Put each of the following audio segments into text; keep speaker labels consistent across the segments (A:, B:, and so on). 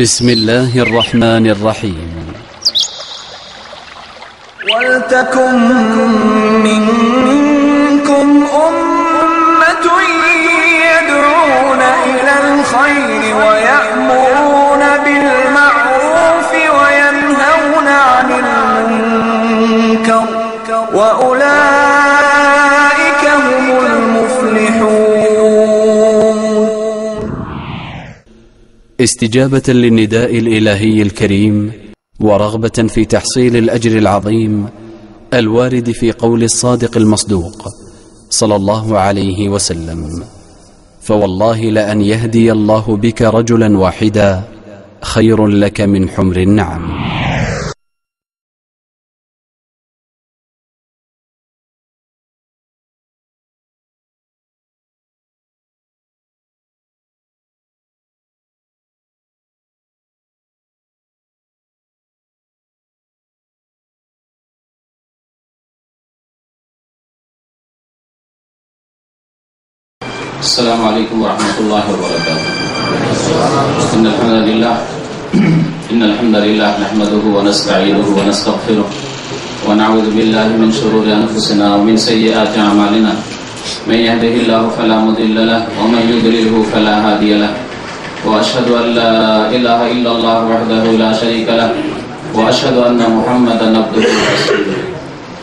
A: بسم الله الرحمن الرحيم.
B: ولتكن منكم أمة يدعون إلى الخير ويأمرون بالمعروف وينهون عن المنكر وأولئك
A: استجابة للنداء الإلهي الكريم ورغبة في تحصيل الأجر العظيم الوارد في قول الصادق المصدوق صلى الله عليه وسلم. فوالله لأن يهدي الله بك رجلا واحدا خير لك من حمر النعم.
C: ونستغفره ونعوذ بالله من شرور أنفسنا ومن سيئات أعمالنا. من يهده الله فلا مضل له ومن يضلله فلا هادي له. وأشهد أن لا إله إلا الله وحده لا شريك له. وأشهد أن محمدا عبده ورسوله.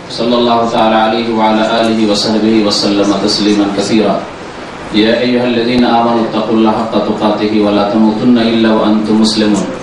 C: صلى الله تعالى عليه وعلى آله وصحبه وسلم تسليما كثيرا. يا أيها الذين آمنوا اتقوا الله حق تقاته ولا تموتن إلا وأنتم مسلمون.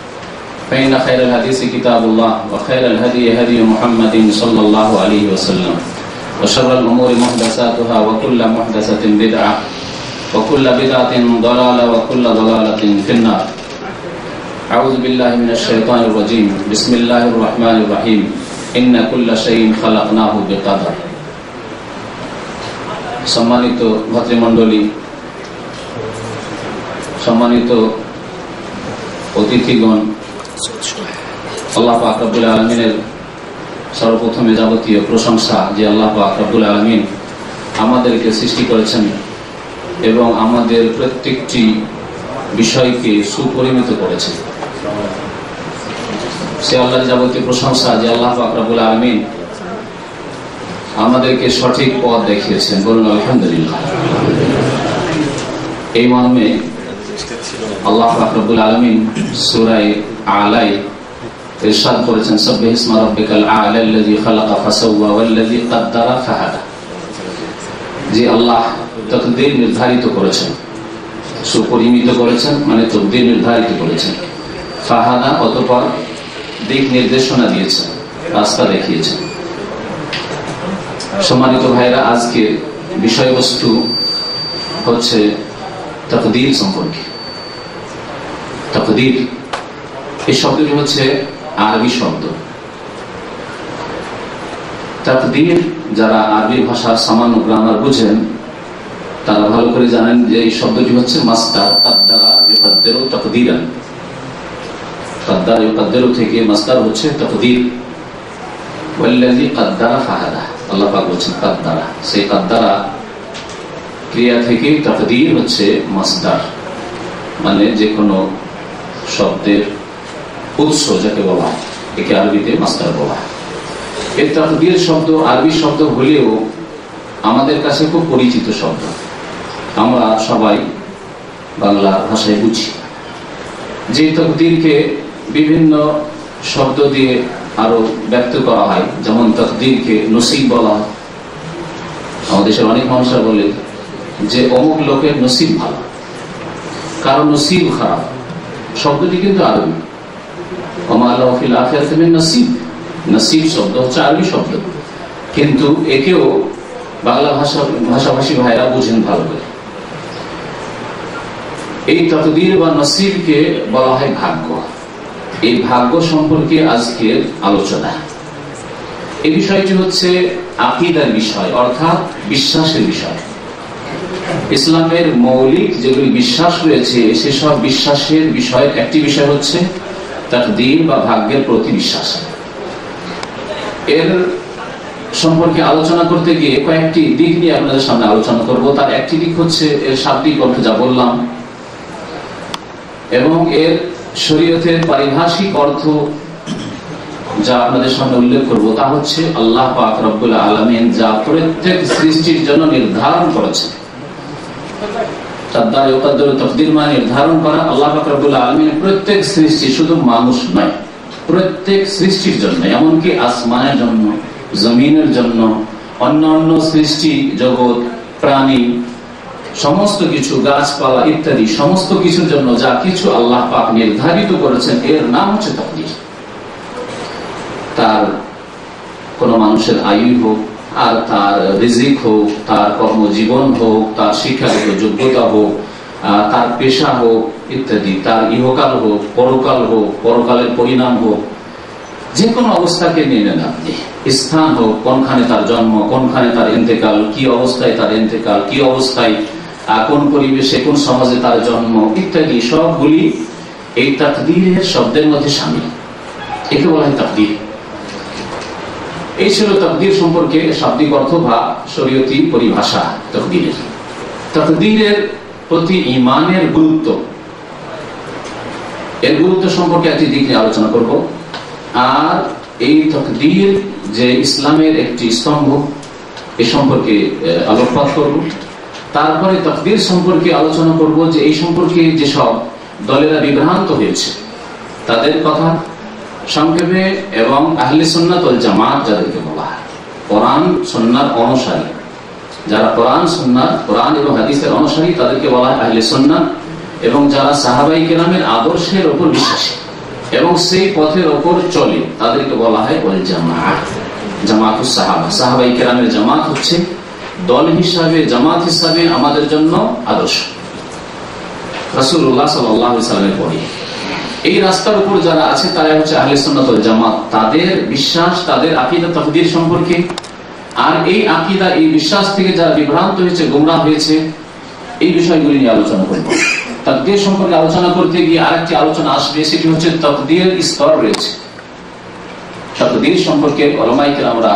C: فإن خير الحديث كتاب الله وخير الهدي هدي محمد صلى الله عليه وسلم وشر الأمور محدثاتها وكل محدثة بدعة وكل بدعة ضلالة وكل ضلالة في النار أعوذ بالله من الشيطان الرجيم بسم الله الرحمن الرحيم إن كل شيء خلقناه بقدر সম্মানিত ভাতৃমণ্ডলী সম্মানিত অতিথিগণ আল্লাহ আকরাবুল আলমিনের সর্বপ্রথমে যাবতীয় প্রশংসা যে আল্লাহ আকরাবুল আলমিন আমাদেরকে সৃষ্টি করেছেন এবং আমাদের প্রত্যেকটি বিষয়কে সুপরিমিত করেছেন। সে আল্লাহর যাবতীয় প্রশংসা যে আল্লাহ আকরাবুল আলমিন আমাদেরকে সঠিক পথ দেখিয়েছেন। বলুন, আলহামদুলিল্লাহ। এই মর্মে আল্লাহ ফাকরুল আলমিন সুরাই আলাই ইরশাদ করেছেন ইসমা রব্বিকাল আলাল্লাযী খালাকা ফাসাওয়া ওয়াল্লাযী কাদ্দারা ফাহাদা। আল্লাহ নির্ধারিত করেছেন, সুপরিমিত করেছেন মানে তকদীর নির্ধারিত করেছেন। ফাহাদা অতঃপর দিক নির্দেশনা দিয়েছেন, রাস্তা দেখিয়েছেন। সম্মানিত ভাইরা আজকে বিষয়বস্তু হচ্ছে তকদির সম্পর্কে। তকদির এই শব্দটি হচ্ছে আরবি শব্দ। তকদির যারা আরবি ভাষার সামান্য গ্রামার বুঝেন, তারা ভালো করে জানেন যে এই শব্দটি হচ্ছে মাস্টার ইউকাদ্দেরু তকদিরান। থেকে মাস্টার হচ্ছে তকদির। কাদ্দারা আল্লাহ বলছেন কাদ্দারা। সেই থেকে তকদির হচ্ছে মাসদার। মানে যে কোনো শব্দের উৎস যাকে বলা একে আরবিতে মাস্টার বলা এই তকদির শব্দ, আরবি শব্দ হলেও আমাদের কাছে খুব পরিচিত শব্দ। আমরা সবাই বাংলা ভাষায় বুঝি। যে তকদিরকে বিভিন্ন শব্দ দিয়ে আরও ব্যক্ত করা হয়, যেমন তকদিরকে নসিব বলা আমাদের দেশের অনেক মানুষরা বলে যে অমুক লোকের নসিব ভালো, কারণ নসিব খারাপ। শব্দটি কিন্তু আরবি। নসিব। নসিব শব্দ হচ্ছে আরবি শব্দ। কিন্তু একেও বাংলা ভাষা, ভাষাভাষী ভাইরা বুঝেন ভালো করে। এই তকদির বা নসিবকে বলা হয় ভাগ্য। এই ভাগ্য সম্পর্কে আজকের আলোচনা। এই বিষয়টি হচ্ছে আকিদার বিষয়, অর্থাৎ বিশ্বাসের বিষয়। ইসলামের মৌলিক যেগুলি বিশ্বাস রয়েছে, সেসব বিশ্বাসের বিষয়ের একটি বিষয় হচ্ছে তার দিন বা ভাগ্যের প্রতি বিশ্বাস। এর সম্পর্কে আলোচনা করতে গিয়ে কয়েকটি দিক নিয়ে আপনাদের সামনে আলোচনা করব। তার একটি দিক হচ্ছে এর শাব্দিক অর্থ যা বললাম এবং এর শরীয়তের পারিভাষিক অর্থ যা আপনাদের সামনে উল্লেখ করব, তা হচ্ছে আল্লাহ পাক রব্বুল আলমিন যা প্রত্যেক সৃষ্টির জন্য নির্ধারণ করেছে নির্ধারণ করা আল্লাহ রব্বুল আলমিনের প্রত্যেক সৃষ্টি শুধু মানুষ নয়, প্রত্যেক সৃষ্টির জন্য, এমনকি আসমানের জন্য, জমিনের জন্য অন্য অন্য সৃষ্টি জগৎ, প্রাণী, সমস্ত কিছু, গাছপালা ইত্যাদি, সমস্ত কিছুর জন্য যা কিছু আল্লাহ পাক নির্ধারিত করেছেন, এর নাম হচ্ছে তার কোন মানুষের আয়ু হোক আর তার রিজিক হোক, তার কর্মজীবন হোক, তার শিক্ষাগত যোগ্যতা হোক তার পেশা হোক, ইত্যাদি, তার ইহকাল হোক, পরকাল হোক, পরকালের পরিণাম হোক যে কোনো অবস্থাকে নিয়ে আপনি। স্থান হোক, কোনখানে তার জন্ম, কোনখানে তার ইন্তেকাল, কি অবস্থায় তার ইন্তেকাল, কি অবস্থায় কোন পরিবেশে, কোন সমাজে তার জন্ম, ইত্যাদি সবগুলি এই তাকদীরের শব্দের মধ্যে সামিল। একে বলা হয় তাকদীর। এই ছিল তকদির সম্পর্কে শাব্দিক অর্থ বা শরীয়তি পরিভাষা তকদিরের তকদিরের প্রতি ইমানের গুরুত্ব। এর গুরুত্ব সম্পর্কে একটি দিক নিয়ে আলোচনা করব। আর এই তকদির যে ইসলামের একটি স্তম্ভ, এ সম্পর্কে আলোকপাত করব। তারপরে তকদির সম্পর্কে আলোচনা করব যে এই সম্পর্কে যেসব দলেরা বিভ্রান্ত হয়েছে, তাদের কথা সংক্ষেপে এবং আহলে সন্ন্যত জামাত যাদেরকে বলা হয়। কোরআন সন্ন্যার অনুসারী। যারা কোরআন সন্ন্যার কোরআন এবং হাদিসের অনুসারী, তাদেরকে বলা হয় আহলে সন্ন্যাত এবং যারা সাহাবাই কেরামের আদর্শের ওপর বিশ্বাসী এবং সেই পথের ওপর চলে, তাদেরকে বলা হয় ওল জামাত। জামাতুস সাহাবা। সাহাবাই কেরামের জামাত হচ্ছে দল হিসাবে, জামাত হিসাবে আমাদের জন্য আদর্শ। রসুল্লাহ সাল্লামের পরে এই রাস্তার উপর যারা আছে তারা হচ্ছে আহলে সুন্নাতুল জামাত। তাদের বিশ্বাস, তাদের আকিদা তকদির সম্পর্কে। আর এই আকিদা, এই বিশ্বাস থেকে যারা বিভ্রান্ত হয়েছে গোমরা হয়েছে, এই বিষয়গুলি নিয়ে আলোচনা করব। তকদির সম্পর্কে আলোচনা করতে গিয়ে আরেকটি আলোচনা আসবে, সেটি হচ্ছে তকদির স্তর রয়েছে। তকদির সম্পর্কে অলমাইকের আমরা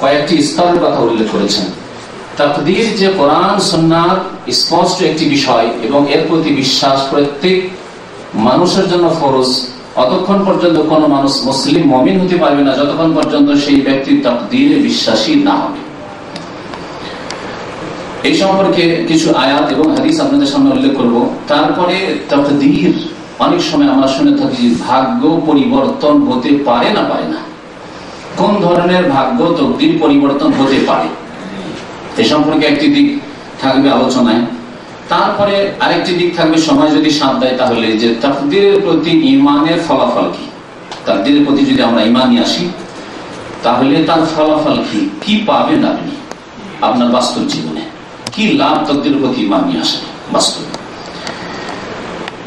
C: কয়েকটি স্তরের কথা উল্লেখ করেছেন। তকদির যে কোরআন সন্ন্যার স্পষ্ট একটি বিষয় এবং এর প্রতি বিশ্বাস প্রত্যেক মানুষের জন্য ফরজ, অতক্ষণ পর্যন্ত কোন মানুষ মুসলিম, মমিন হতে পারবে না, যতক্ষণ পর্যন্ত সেই ব্যক্তি তকদিরে বিশ্বাসী না হবে। এই সম্পর্কে কিছু আয়াত এবং হাদিস আপনাদের সামনে উল্লেখ করব। তারপরে তকদির, অনেক সময় আমরা শুনে থাকি ভাগ্য পরিবর্তন হতে পারে না পারে না। কোন ধরনের ভাগ্য তকদির পরিবর্তন হতে পারে? এ সম্পর্কে একটি দিক থাকবে আলোচনায়। তারপরে আরেকটি দিক থাকবে, সময় যদি সাথ দেয় তাহলে যে তাকদিরের প্রতি ইমানের ফলাফল কি? তাকদিরের প্রতি যদি আমরা ইমানই আসি, তাহলে তার ফলাফল কি? কি পাবেন আপনি আপনার বাস্তব জীবনে? কি লাভ তকদির প্রতি ইমান আসে বাস্তব?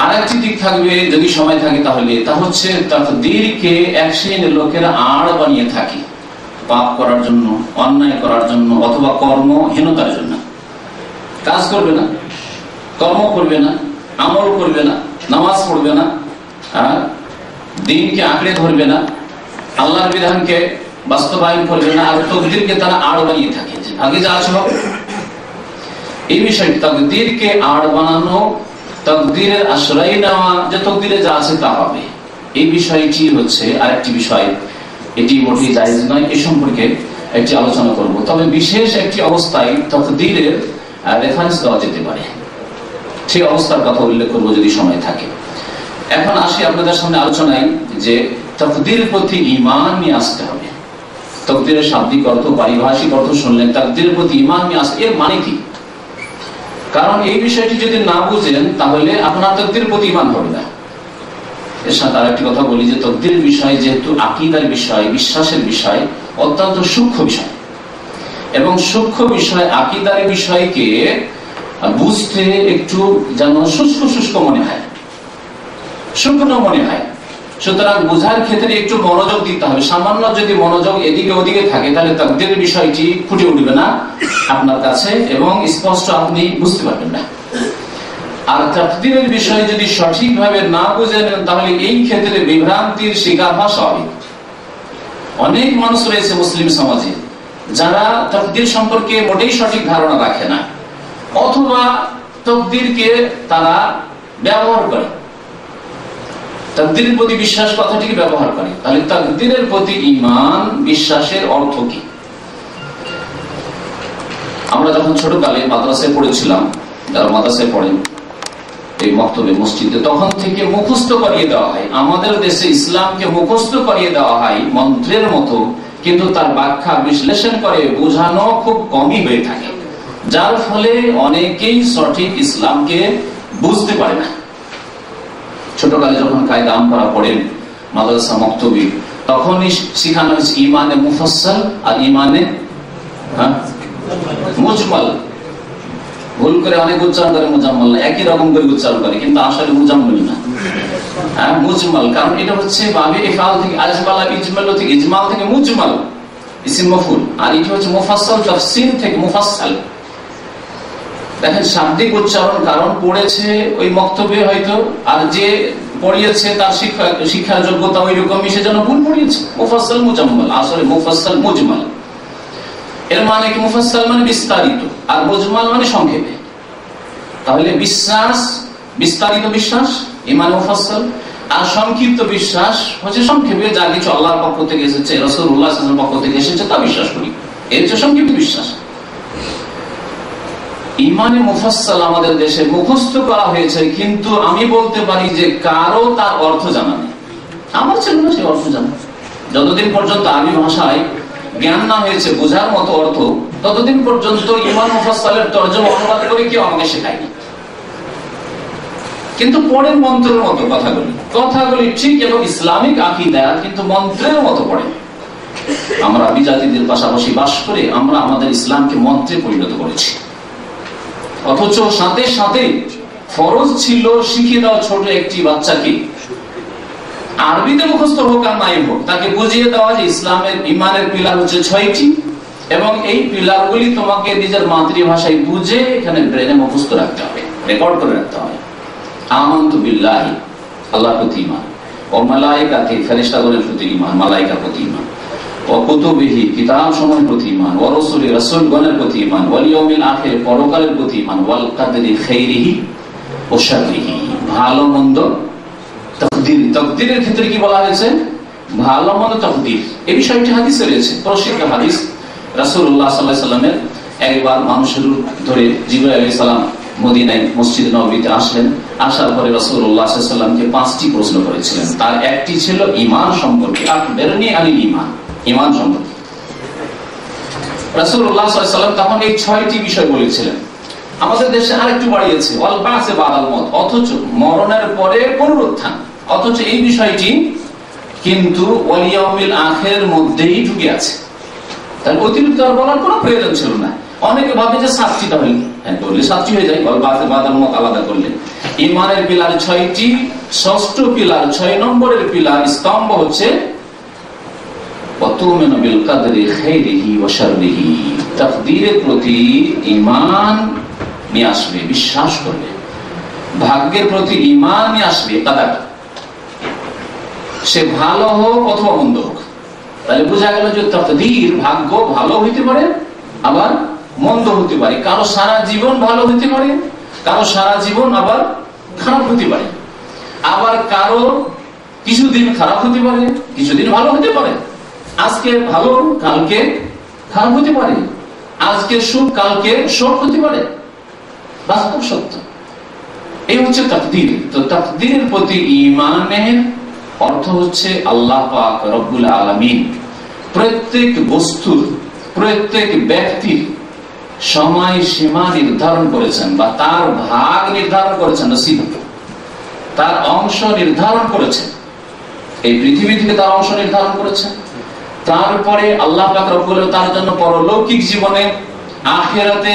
C: আরেকটি দিক থাকবে, যদি সময় থাকে তাহলে, তা হচ্ছে তাকদিরকে এক শ্রেণির লোকেরা আড় বানিয়ে থাকে। পাপ করার জন্য, অন্যায় করার জন্য, অথবা কর্মহীনতার জন্য। কাজ করবে না? কর্ম করবে না, আমল করবে না, নামাজ পড়বে না আর দিনকে আঁকড়ে ধরবে না, আল্লাহর বিধানকে বাস্তবায়ন করবে না, আর তকদিরকে তারা আড় বানিয়ে থাকে। আগে যা আছে এই বিষয়টি তকদিরকে আড় বানানো, তকদিরের আশ্রয় নেওয়া, যে তকদিরে যা আছে তা হবে এই বিষয়টি হচ্ছে আরেকটি বিষয়। এটি মোটেই জায়জ নয়, এ সম্পর্কে একটি আলোচনা করব। তবে বিশেষ একটি অবস্থায় তকদিরের রেফারেন্স দেওয়া যেতে পারে। সেই অবস্থার কথা উল্লেখ করব যদি সময় থাকে। এখন আসি আপনাদের সামনে আলোচনায় যে তকদির প্রতি ইমান নিয়ে আসতে হবে। তকদিরের শাব্দিক অর্থ, পারিভাষিক অর্থ শুনলেন তকদির প্রতি ইমান নিয়ে আসতে এর মানে কি? কারণ এই বিষয়টি যদি না বুঝেন, তাহলে আপনার তকদির প্রতি ইমান হবে না। এর সাথে আর একটি কথা বলি যে তকদির বিষয় যেহেতু আকিদার বিষয়, বিশ্বাসের বিষয়, অত্যন্ত সূক্ষ্ম বিষয়। এবং সূক্ষ্ম বিষয় আকিদার বিষয়কে বুঝতে একটু যেন শুষ্ক শুষ্ক মনে হয়। শুকনো মনে হয়। সুতরাং বোঝার ক্ষেত্রে একটু মনোযোগ দিতে হবে। সামান্য যদি মনোযোগ এদিকে ওদিকে থাকে, তাহলে তকদিরের বিষয়টি ফুটে উঠবে না আপনার কাছে এবং স্পষ্ট আপনি বুঝতে পারবেন না। আর তকদিরের বিষয় যদি সঠিকভাবে না বুঝে নেন তাহলে এই ক্ষেত্রে বিভ্রান্তির শিকার হওয়া স্বাভাবিক। অনেক মানুষ রয়েছে মুসলিম সমাজে, যারা তকদির সম্পর্কে মোটেই সঠিক ধারণা রাখে না। অথবা তকদিরকে তারা ব্যবহার করে। তকদিরের প্রতি বিশ্বাস কথাটিকে ব্যবহার করে। তাহলে তকদিরের প্রতি ইমান বিশ্বাসের অর্থ কি? আমরা যখন ছোটকালে মাদ্রাসায় পড়েছিলাম, যারা মাদ্রাসায় পড়েন এই বক্তব্য মসজিদে, তখন থেকে মুখস্থ করিয়ে দেওয়া হয়। আমাদের দেশে ইসলামকে মুখস্থ করিয়ে দেওয়া হয় মন্ত্রের মতো, কিন্তু তার ব্যাখ্যা বিশ্লেষণ করে বোঝানো খুব কমই হয়ে থাকে। যার ফলে অনেকেই সঠিক ইসলামকে বুঝতে পারে না। ছোটকালে যখন কায়দা আমপারা পড়েন মাদ্রাসা মক্তবী তখনই শিখানো হয়েছে ইমানে মুফাসসাল আর ইমানে হ্যাঁ, মুজমাল। ভুল করে অনেক উচ্চারণ করে মুজাম্মল না একই রকম করে উচ্চারণ করে কিন্তু আসলে মুজাম্মল না। হ্যাঁ মুজমাল কারণ এটা হচ্ছে বাবে ইফাল থেকে আজমালা ইজমাল থেকে ইজমাল থেকে মুজমাল ইসিম মফুল আর এটা হচ্ছে মুফাসসাল তাফসীর থেকে মুফাসসাল। দেখেন, শাব্দিক উচ্চারণ কারণ পড়েছে ওই বক্তব্যে হয়তো, আর যে পড়িয়েছে তার শিক্ষা, শিক্ষার যোগ্যতা ওই রকমই সেজন্য ভুল পড়িয়েছে। মুফাসসাল মুজাম্মল, আসলে মুফাসসাল মুজমাল। এর মানে কি? মুফাসসাল মানে বিস্তারিত, আর মুজমাল মানে সংক্ষেপে। তাহলে বিশ্বাস, বিস্তারিত বিশ্বাস, ইমান মুফাসসাল, আর সংক্ষিপ্ত বিশ্বাস হচ্ছে সংক্ষেপে যা কিছু আল্লাহর পক্ষ থেকে এসেছে আলাইহি পক্ষ থেকে এসেছে তা বিশ্বাস করি। এর হচ্ছে সংক্ষিপ্ত বিশ্বাস। ইমানে মুফাসসাল আমাদের দেশে মুখস্থ করা হয়েছে, কিন্তু আমি বলতে পারি যে কারও তার অর্থ জানা নেই। আমার ছিল না সেই অর্থ জানা। যতদিন পর্যন্ত আরবি ভাষায় জ্ঞান না হয়েছে, বোঝার মতো অর্থ, ততদিন পর্যন্ত ইমান মুফাসসালের তর্জমা অনুবাদ করে কেউ আমাকে শেখায়নি। কিন্তু পড়েন মন্ত্রের মতো কথাগুলি। কথাগুলি ঠিক এবং ইসলামিক আকিদা, কিন্তু মন্ত্রের মতো পড়ে আমরা বিজাতিদের পাশাপাশি বাস করে আমরা আমাদের ইসলামকে মন্ত্রে পরিণত করেছি। অথচ সাথে সাথে ফরজ ছিল, শিখিয়ে দেওয়া ছোট একটি বাচ্চাকে। আরবিতে মুখস্থ হোক আর নাই হোক, তাকে বুঝিয়ে দেওয়া যে ইসলামের ইমানের পিলার হচ্ছে ছয়টি, এবং এই পিলারগুলি তোমাকে নিজের মাতৃভাষায় বুঝে এখানে ব্রেনে মুখস্থ রাখতে হবে রেকর্ড করে রাখতে হবে। আমন্তু বিল্লাহি, আল্লাহর প্রতি ইমান ও মালাইকাতে ফেরেশতাগণের প্রতি ইমান মালাইকার প্রতি ইমান ও কুতুবিহি কিতাব ইমান ইমান ইমান রয়েছে একবার মানুষের ধরে সালাম মদিনায় মসজিদ নবীতে আসলেন। আসার পরে সাল্লাল্লাহু পাঁচটি প্রশ্ন করেছিলেন। তার একটি ছিল ঈমান সম্পর্কে। আনিল ঈমান। ঈমান সম্পর্কে। আলাইহি সাল্লাম তখন এই ছয়টি বিষয় বলেছিলেন। আমাদের দেশে আরেকটু বাড়িয়েছে বাদাল মত অথচ মরণের পরে পুনরুত্থান। অথচ এই বিষয়টি কিন্তু আখের মধ্যেই ঢুকে আছে। তাহলে অতিরিক্ত আর বলার কোনো প্রয়োজন ছিল না। অনেকে ভাবে যে সাতটি তাহলে হ্যাঁ করলে হয়ে যায় বাসে বাদাল মত আলাদা করলে। ইমানের পিলার ছয়টি, ষষ্ঠ পিলার ছয় নম্বরের পিলার স্তম্ভ হচ্ছে তাকদীরের প্রতি ঈমান নিয়ে আসবে, বিশ্বাস করবে। ভাগ্যের প্রতি ঈমান নিয়ে আসবে, কাদার। সে ভালো হোক অথবা মন্দ হোক। তাহলে বোঝা গেল যে তকদীর ভাগ্য ভালো হইতে পারে, আবার মন্দ হতে পারে। কারও সারা জীবন ভালো হতে পারে, কারও সারা জীবন আবার খারাপ হতে পারে। আবার কারও কিছুদিন খারাপ হতে পারে, কিছুদিন ভালো হতে পারে। আজকে ভালো, কালকে খারাপ হতে পারে। আজকে সুখ, কালকে শোক হতে পারে। বাস্তব সত্য। এই হচ্ছে তাকদির। তো তাকদিরের প্রতি ইমানের অর্থ হচ্ছে আল্লাহ পাক রব্বুল আলামিন প্রত্যেক বস্তুর, প্রত্যেক ব্যক্তির সময় সীমা নির্ধারণ করেছেন বা তার ভাগ নির্ধারণ করেছেন তার অংশ নির্ধারণ করেছেন। এই পৃথিবী থেকে তার অংশ নির্ধারণ করেছেন। তারপরে আল্লাহ তার জন্য পরলৌকিক জীবনে আখিরাতে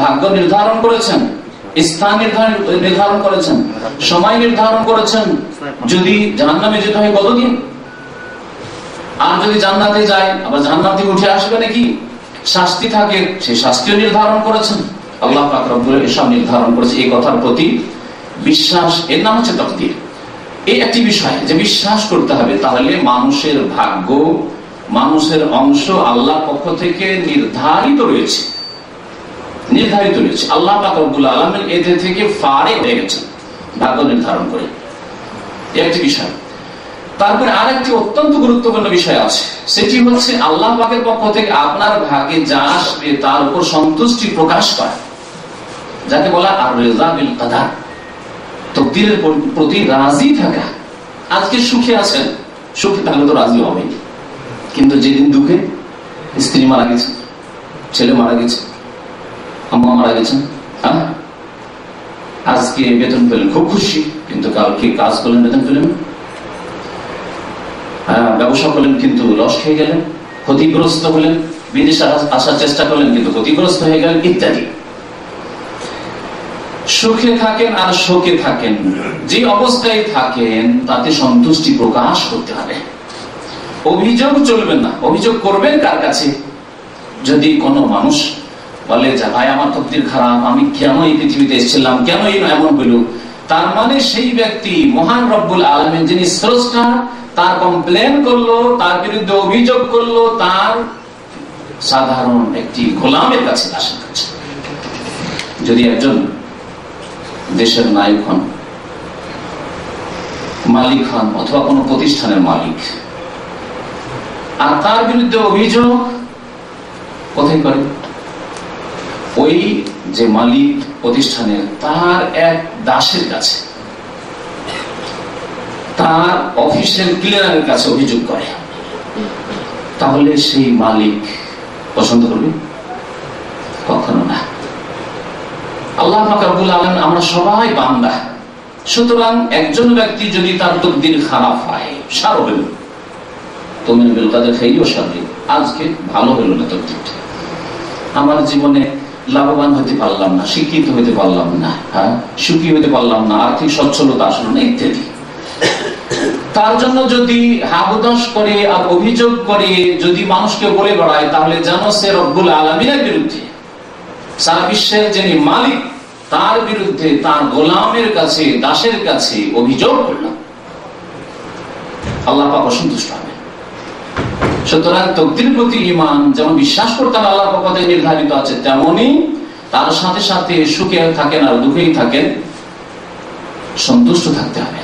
C: ভাগ্য নির্ধারণ করেছেন, স্থান নির্ধারণ নির্ধারণ করেছেন, সময় নির্ধারণ করেছেন, যদি জাহান্নামে যেতে হয় কতদিন? আর যদি জান্নাতে যায়, আবার থেকে উঠে আসবে নাকি? শাস্তি থাকে, সেই শাস্তিও নির্ধারণ করেছেন। আল্লাহ পাক রব্বুল এসব নির্ধারণ করেছে, এই কথার প্রতি বিশ্বাস, এর নাম হচ্ছে তকদির। এই একটি বিষয়, যে বিশ্বাস করতে হবে, তাহলে মানুষের ভাগ্য মানুষের অংশ আল্লাহ পক্ষ থেকে নির্ধারিত রয়েছে। নির্ধারিত রয়েছে। আল্লাহ পাক রব্বুল আলমের এদের থেকে ফারে হয়ে গেছেন। ভাগ্য নির্ধারণ করে। একটি বিষয়। তারপরে আরেকটি অত্যন্ত গুরুত্বপূর্ণ বিষয় আছে। সেটি হচ্ছে আল্লাহ পাকের পক্ষ থেকে আপনার ভাগে যা আসবে তার উপর সন্তুষ্টি প্রকাশ করা। যাকে বলা আর রেজা বিল কাদার। তকদিরের প্রতি রাজি থাকা। আজকে সুখে আছেন? সুখে থাকলে তো রাজি হবে কিন্তু যেদিন দুঃখে স্ত্রী মারা গেছে ছেলে মারা গেছে আম্মা মারা গেছেন হ্যাঁ? আজকে বেতন পেলেন খুব খুশি কিন্তু কালকে কাজ করলেন বেতন পেলেন হ্যাঁ, ব্যবসা করলেন কিন্তু লস খেয়ে গেলেন ক্ষতিগ্রস্ত হলেন বিদেশে আসার চেষ্টা করলেন কিন্তু ক্ষতিগ্রস্ত হয়ে গেলেন ইত্যাদি। সুখে থাকেন আর শোকে থাকেন যে অবস্থায় থাকেন তাতে সন্তুষ্টি প্রকাশ করতে হবে। অভিযোগ চলবে না। অভিযোগ করবেন কার কাছে? যদি কোনো মানুষ বলে যে, ভাই, আমার তকদির খারাপ, আমি কেন এই পৃথিবীতে এসেছিলাম? কেন এমন হইল। তার মানে সেই ব্যক্তি মহান রব্বুল আলমের যিনি স্রষ্টা, তার কমপ্লেন করল, তার বিরুদ্ধে অভিযোগ করল, তার সাধারণ একটি গোলামের কাছে দাসের কাছে যদি একজন দেশের নায়ক হন, মালিক হন, অথবা কোনো প্রতিষ্ঠানের মালিক আর তার বিরুদ্ধে অভিযোগ কোথায় করে। ওই যে মালিক প্রতিষ্ঠানের, তার এক দাসের কাছে, তার অফিসের ক্লিয়ারের কাছে অভিযোগ করে। তাহলে সেই মালিক পছন্দ করবে? কখনো না। আল্লাহ ফাকাবুল আলম আমরা সবাই বান্দা। সুতরাং একজন ব্যক্তি যদি তার তকদির খারাপ হয়, সারো হইল তুমি তাদের খেয়েও সারি আজকে ভালো হইল না তকদিরটা আমার জীবনে লাভবান হতে পারলাম না, শিক্ষিত হতে পারলাম না হ্যাঁ? সুখী হতে পারলাম না, আর্থিক সচ্ছলতা আসলো না, ইত্যাদি। তার জন্য যদি হাবদাস করে আর অভিযোগ করে যদি মানুষকে বলে বেড়ায়, তাহলে যেন সে রব্বুল আলমিনের বিরুদ্ধে, সারা বিশ্বের যিনি মালিক, তার বিরুদ্ধে তার গোলামের কাছে, দাসের কাছে অভিযোগ করলাম। আল্লাহ অসন্তুষ্ট হবে সুতরাং তকদির প্রতি ইমান যেমন বিশ্বাস করতেন আল্লাহর পক্ষ থেকে নির্ধারিত আছে তেমনই তার সাথে সাথে সুখে থাকেন আর দুঃখেই থাকেন, সন্তুষ্ট থাকতে হবে।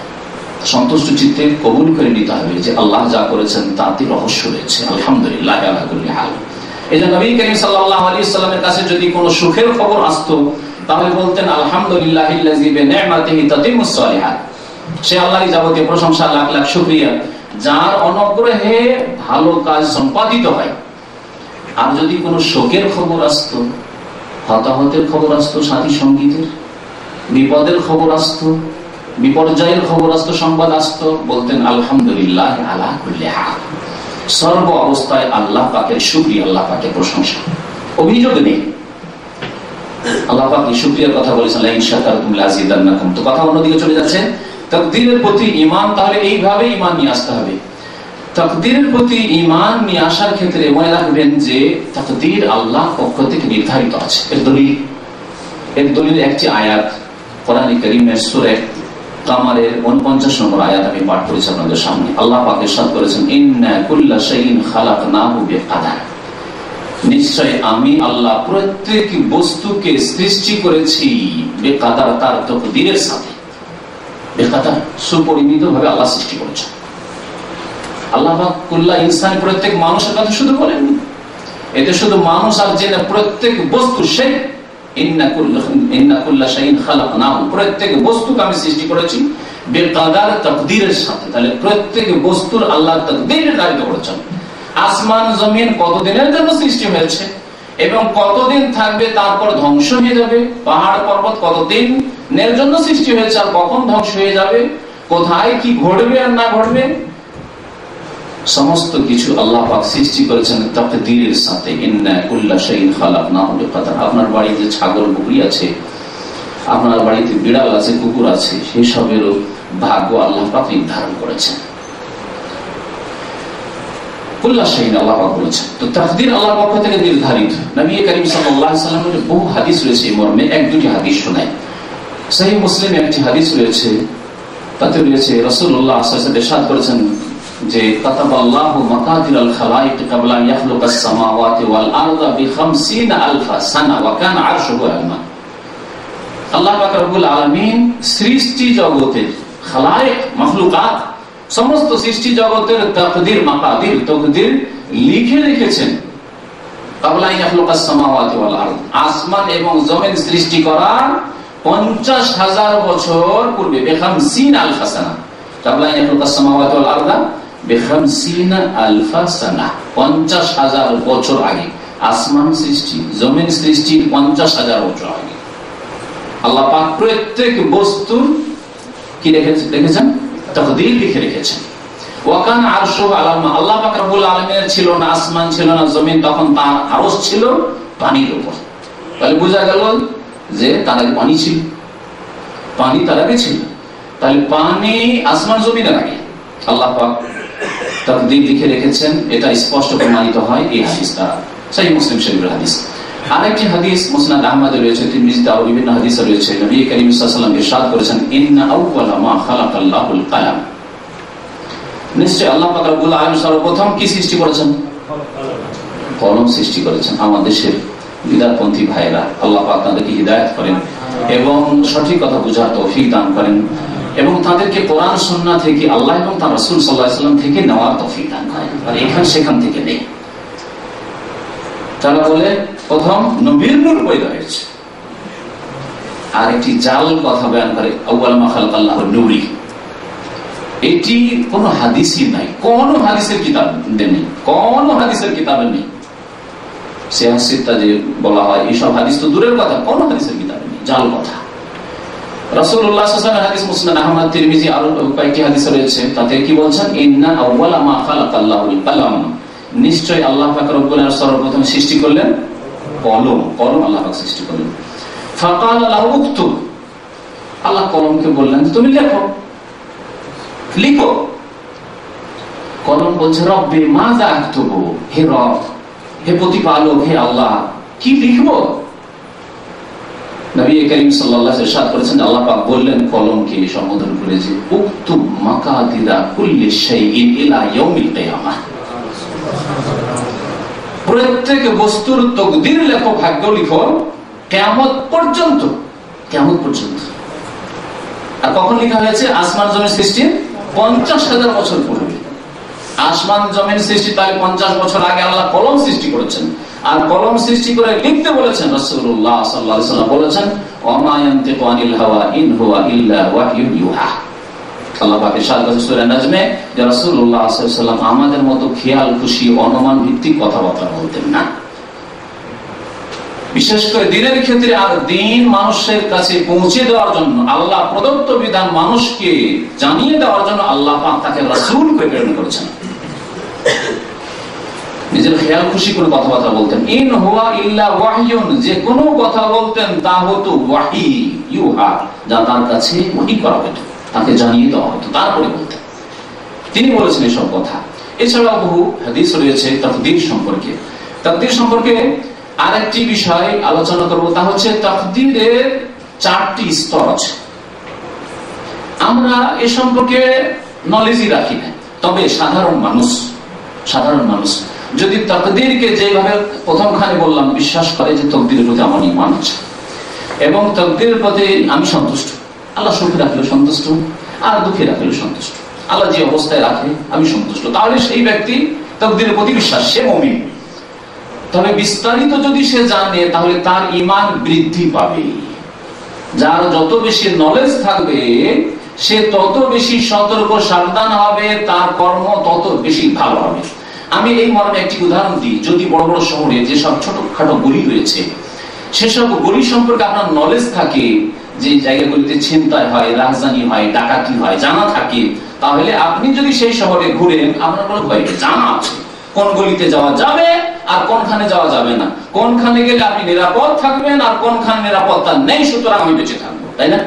C: সন্তুষ্ট চিত্তে কবুল করে নিতে হবে যে আল্লাহ যা করেছেন তাতে রহস্য রয়েছে। আলহামদুলিল্লাহ হাল। এই জন্য নবী করিম সাল্লাহ আলী সাল্লামের কাছে যদি কোনো সুখের খবর আসতো, তাহলে বলতেন, আলহামদুলিল্লাহ সে আল্লাহ যাবতীয় প্রশংসা, লাখ লাখ শুক্রিয়া। যার অনগ্রহে ভালো কাজ সম্পাদিত হয়। আর যদি কোনো শোকের খবর আসত, হতাহতের খবর আসতো সাথী সঙ্গীতের বিপদের খবর আসতো, বিপর্যয়ের খবর আসতো, সংবাদ আসতো, বলতেন, আলহামদুলিল্লাহ আল্লাহ সর্ব অবস্থায় আল্লাহ পাকের সুক্রিয়া আল্লাহ পাকের প্রশংসা। অভিযোগ নেই। আল্লাহ পাক শুক্রিয়ার কথা বলেছেন কথা অন্যদিকে চলে যাচ্ছে, তকদিরের প্রতি ইমান তাহলে এইভাবে ইমান নিয়ে আসতে হবে। তকদিরের প্রতি ইমান নিয়ে আসার ক্ষেত্রে মনে রাখবেন যে তকদির আল্লাহ পক্ষ থেকে নির্ধারিত আছে। এর দলিল। এর দলিল একটি আয়াত। কোরআন করিমের সুরে কামারের উনপঞ্চাশ নম্বর আয়াত আমি পাঠ করেছি আপনাদের সামনে। আল্লাহ পাক ইরশাদ করেছেন, ইন্না কুল্লা শাইইন খালাকনাহু বিকাদার। নিশ্চয় আমি আল্লাহ প্রত্যেক বস্তুকে সৃষ্টি করেছি বেকাদার, তার তকদিরের সাথে। বেকাদার সুপরিমিত ভাবে আল্লাহ সৃষ্টি করেছেন। আল্লাহ কুল্লা প্রত্যেক মানুষের কথা শুধু বলেননি এতে শুধু মানুষ আর জেনে, প্রত্যেক বস্তু বস্তুকে আমি সৃষ্টি করেছি তাহলে প্রত্যেক আল্লাহ করেছেন। আসমান, জমিন কতদিনের জন্য সৃষ্টি হয়েছে এবং কতদিন থাকবে, তারপর ধ্বংস হয়ে যাবে, পাহাড় পর্বত কতদিন নের জন্য সৃষ্টি হয়েছে আর কখন ধ্বংস হয়ে যাবে, কোথায় কি ঘটবে আর না ঘটবে সমস্ত কিছু আল্লাহ পাক সৃষ্টি করেছেন তাকদীরের সাথে। আপনার বাড়িতে ছাগল, বকরি আছে, আপনার বাড়িতে বিড়াল আছে, কুকুর আছে সেই সবেরও ভাগ্য আল্লাহ পাক নির্ধারণ করেছেন। আল্লাহ পাক বলেছেন। তো তাকদির আল্লাহর পক্ষ থেকে নির্ধারিত। নবী করিম সাল্লামের বহু হাদিস রয়েছে এই মর্মে এক দুটি হাদিস শোনায়। সহিহ মুসলিম একটি হাদিস রয়েছে, তাতে রয়েছে ইরশাদ করেছেন যে কাতাবাল্লাহু মাকাদির আল খালাইক ক্বাবলা ইয়াখলুকাস সামাওয়াতি ওয়াল আরদা বি 50 আলফা সানা ওয়া কানা আরশুহু আল-মা আল্লাহ পাক রব্বুল আলামিন সৃষ্টি জগতের খালায়েক মাখলুকাত, সমস্ত সৃষ্টি জগতের তাকদির, মাকাদির তকদির লিখে রেখেছেন। আসমান এবং জমিন সৃষ্টি করার পঞ্চাশ হাজার বছর পূর্বে বেখাম সিন। আলফা সানা পঞ্চাশ হাজার বছর আগে। আসমান সৃষ্টি, জমিন সৃষ্টির পঞ্চাশ হাজার বছর আগে। আল্লাহ পাক প্রত্যেক বস্তুর কি রেখেছেন? তকদির লিখে রেখেছেন। ওয়াকান আল্লাহ ছিল না, আসমান ছিল না, জমিন তখন তার ছিল পানির উপর। তাহলে বোঝা গেল যে তার আগে পানি ছিল। পানি তার আগে ছিল। তাহলে পানি আসমান, জমিনের আগে। আল্লাহ পাক তকদির লিখে রেখেছেন, এটা স্পষ্ট প্রমাণিত হয় এই হাদিস দ্বারা সেই মুসলিম শরীফের হাদিস। আরেকটি হাদিস মুসনাদ আহমদে রয়েছে বিভিন্ন হাদিসে রয়েছে। নবী করিম আলাইহি ইরশাদ করেছেন, ইন্না মা খালাকাল্লাহুল কালাম। নিশ্চয় আল্লাহ পাক রব্বুল আলামিন সর্বপ্রথম কি সৃষ্টি করেছেন? কলম সৃষ্টি করেছেন। আমাদের দেশের বিদাতপন্থী ভাইরা আল্লাহ পাক তাদেরকে হিদায়াত করেন এবং সঠিক কথা বোঝার তৌফিক দান করেন। এবং তাদেরকে কোরআন, সুন্নাহ থেকে আল্লাহ এবং তার রাসূল আলাইহি থেকে নেওয়ার তৌফিক দান করেন। আর এখান, সেখান থেকে নেই। তারা বলে, প্রথম নবীর নূর পয়দা হয়েছে। আর একটি জাল কথা বয়ান করে আউ্বাল মাখাল আল্লাহ নুরি। এটি কোন হাদিসই নাই। কোন হাদিসের কিতাব নেই। কোন হাদিসের কিতাবে নেই। সিয়াসিদটা যে বলা হয় এইসব হাদিস তো দূরের কথা, কোন হাদিসের কিতাবে নেই। জাল কথা। আল্লাহ কলম। বললেন তুমি লেখো। লিখো। কলম বলছে মা হে রব, হে প্রতিপালক, হে আল্লাহ, কি লিখব? নবী করিম সাল্লাল্লাহু আলাইহি করেছেন, আল্লাহ পাক বললেন কলমকে সম্বোধন করে যে উক্তুব মাকাদিরা কুল্লি শাইইন ইলা ইয়াউমিল কিয়ামাহ প্রত্যেক বস্তুর তকদির লেখো ভাগ্য লিখো কেমন পর্যন্ত কেমন পর্যন্ত। আর কখন লেখা হয়েছে? আসমান জমির সৃষ্টির পঞ্চাশ হাজার বছর পূর্বে। আসমান জমিন সৃষ্টি তাহলে পঞ্চাশ বছর আগে আল্লাহ কলম সৃষ্টি করেছেন। আর কলম সৃষ্টি করে লিখতে বলেছেন রাসূলুল্লাহ সাল্লাল্লাহু আলাইহি বলেছেন আনিল হাওয়া ইন হুয়া ইল্লা ইউহা। আল্লাহ পাক সূরা নাজমে যে রাসূলুল্লাহ সাল্লাল্লাহু আমাদের মতো খেয়াল, খুশি অনুমান ভিত্তিক কথাবার্তা বলতেন না। বিশেষ করে দিনের ক্ষেত্রে আর দিন মানুষের কাছে পৌঁছে দেওয়ার জন্য, আল্লাহ প্রদত্ত বিধান মানুষকে জানিয়ে দেওয়ার জন্য আল্লাহ পাক তাকে রাসূল করে প্রেরণ করেছেন। নিজের খেয়াল খুশি করে কথাবার্তা বলতেন। ইন হুয়া ইল্লা ওয়াহিয়ুন, যে কোনো কথা বলতেন, তা হতো ওয়াহি, ইউহা, যা তার কাছে ওহি করা হতো, তাকে জানিয়ে দেওয়া হতো, তারপরে বলতেন। তিনি বলেছেন এসব কথা। এছাড়া বহু হাদিস রয়েছে তাকদীর সম্পর্কে। তাকদীর সম্পর্কে আরেকটি বিষয় আলোচনা করব, তা হচ্ছে তাকদীরের চারটি স্তর আছে। আমরা এ সম্পর্কে নলেজই রাখি না, তবে সাধারণ মানুষ সাধারণ মানুষ যদি তকদিরকে যেভাবে প্রথমখানে বললাম, বিশ্বাস করে যে তকদিরের প্রতি আমার ইমান আছে। এবং তকদিরের প্রতি আমি সন্তুষ্ট। আল্লাহ সুখে রাখলে সন্তুষ্ট, আর দুঃখে রাখলে সন্তুষ্ট। আল্লাহ যে অবস্থায় রাখে, আমি সন্তুষ্ট। তাহলে সেই ব্যক্তি তকদিরের প্রতি বিশ্বাস, সে মমিন। তবে বিস্তারিত যদি সে জানে, তাহলে তার ইমান বৃদ্ধি পাবে। যার যত বেশি নলেজ থাকবে, সে তত বেশি সতর্ক সাবধান হবে, তার কর্ম তত বেশি ভালো হবে। আমি এই মর্মে একটি উদাহরণ দিই। যদি বড় বড় শহরে যেসব ছোটখাটো গলি রয়েছে, সেসব গলি সম্পর্কে আপনার নলেজ থাকে, যে জায়গাগুলিতে ছিনতাই হয়, রাজধানী হয়, ডাকাতি হয়, জানা থাকে, তাহলে আপনি যদি সেই শহরে ঘুরেন, আপনার কোনো ভয় জানা আছে কোন গলিতে যাওয়া যাবে আর কোনখানে যাওয়া যাবে না। কোনখানে গেলে আপনি নিরাপদ থাকবেন আর কোনখানে নিরাপত্তা নেই, সুতরাং আমি বেঁচে থাকব, তাই না?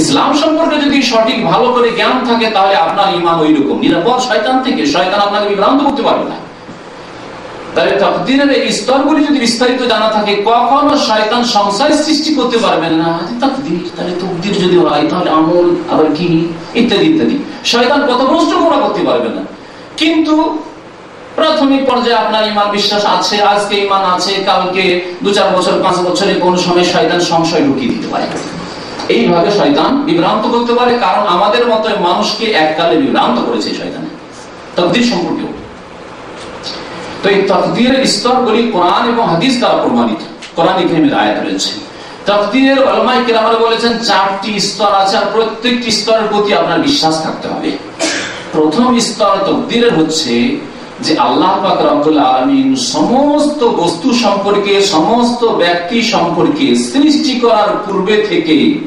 C: ইসলাম সম্পর্কে যদি সঠিক ভালো করে জ্ঞান থাকে, তাহলে আপনার ইমান ওই রকম নিরাপদ শয়তান থেকে শয়তান আপনাকে বিভ্রান্ত করতে পারবে না। তাহলে তকদিরের এই স্তরগুলি যদি বিস্তারিত জানা থাকে, কখনো শয়তান সংশয় সৃষ্টি করতে পারবেন না। তকদির, তাহলে তকদির যদি হয়, তাহলে আমল, আবার কি? ইত্যাদি ইত্যাদি। শয়তান পথভ্রষ্ট করা করতে পারবে না। কিন্তু প্রাথমিক পর্যায়ে আপনার ইমান বিশ্বাস আছে, আজকে ইমান আছে, কালকে দু চার বছর, পাঁচ বছরে কোন সময় শয়তান সংশয় ঢুকিয়ে দিতে পারে এইভাবে শয়তান বিভ্রান্ত করতে পারে, কারণ আমাদের মতো মানুষকে এককালে বিভ্রান্ত করেছে শয়তান। তকদির সম্পর্কেও। তো এই তকদিরের স্তরগুলি কোরআন এবং হাদিস দ্বারা প্রমাণিত। কোরআন ইকরিমের আয়াত রয়েছে। তকদিরের অলমাই বলেছেন, চারটি স্তর আছে আর প্রত্যেকটি স্তরের প্রতি আপনার বিশ্বাস থাকতে হবে। প্রথম স্তর তকদিরের হচ্ছে যে আল্লাহ পাক সমস্ত বস্তু সম্পর্কে, সমস্ত ব্যক্তি সম্পর্কে সৃষ্টি করার পূর্বে থেকে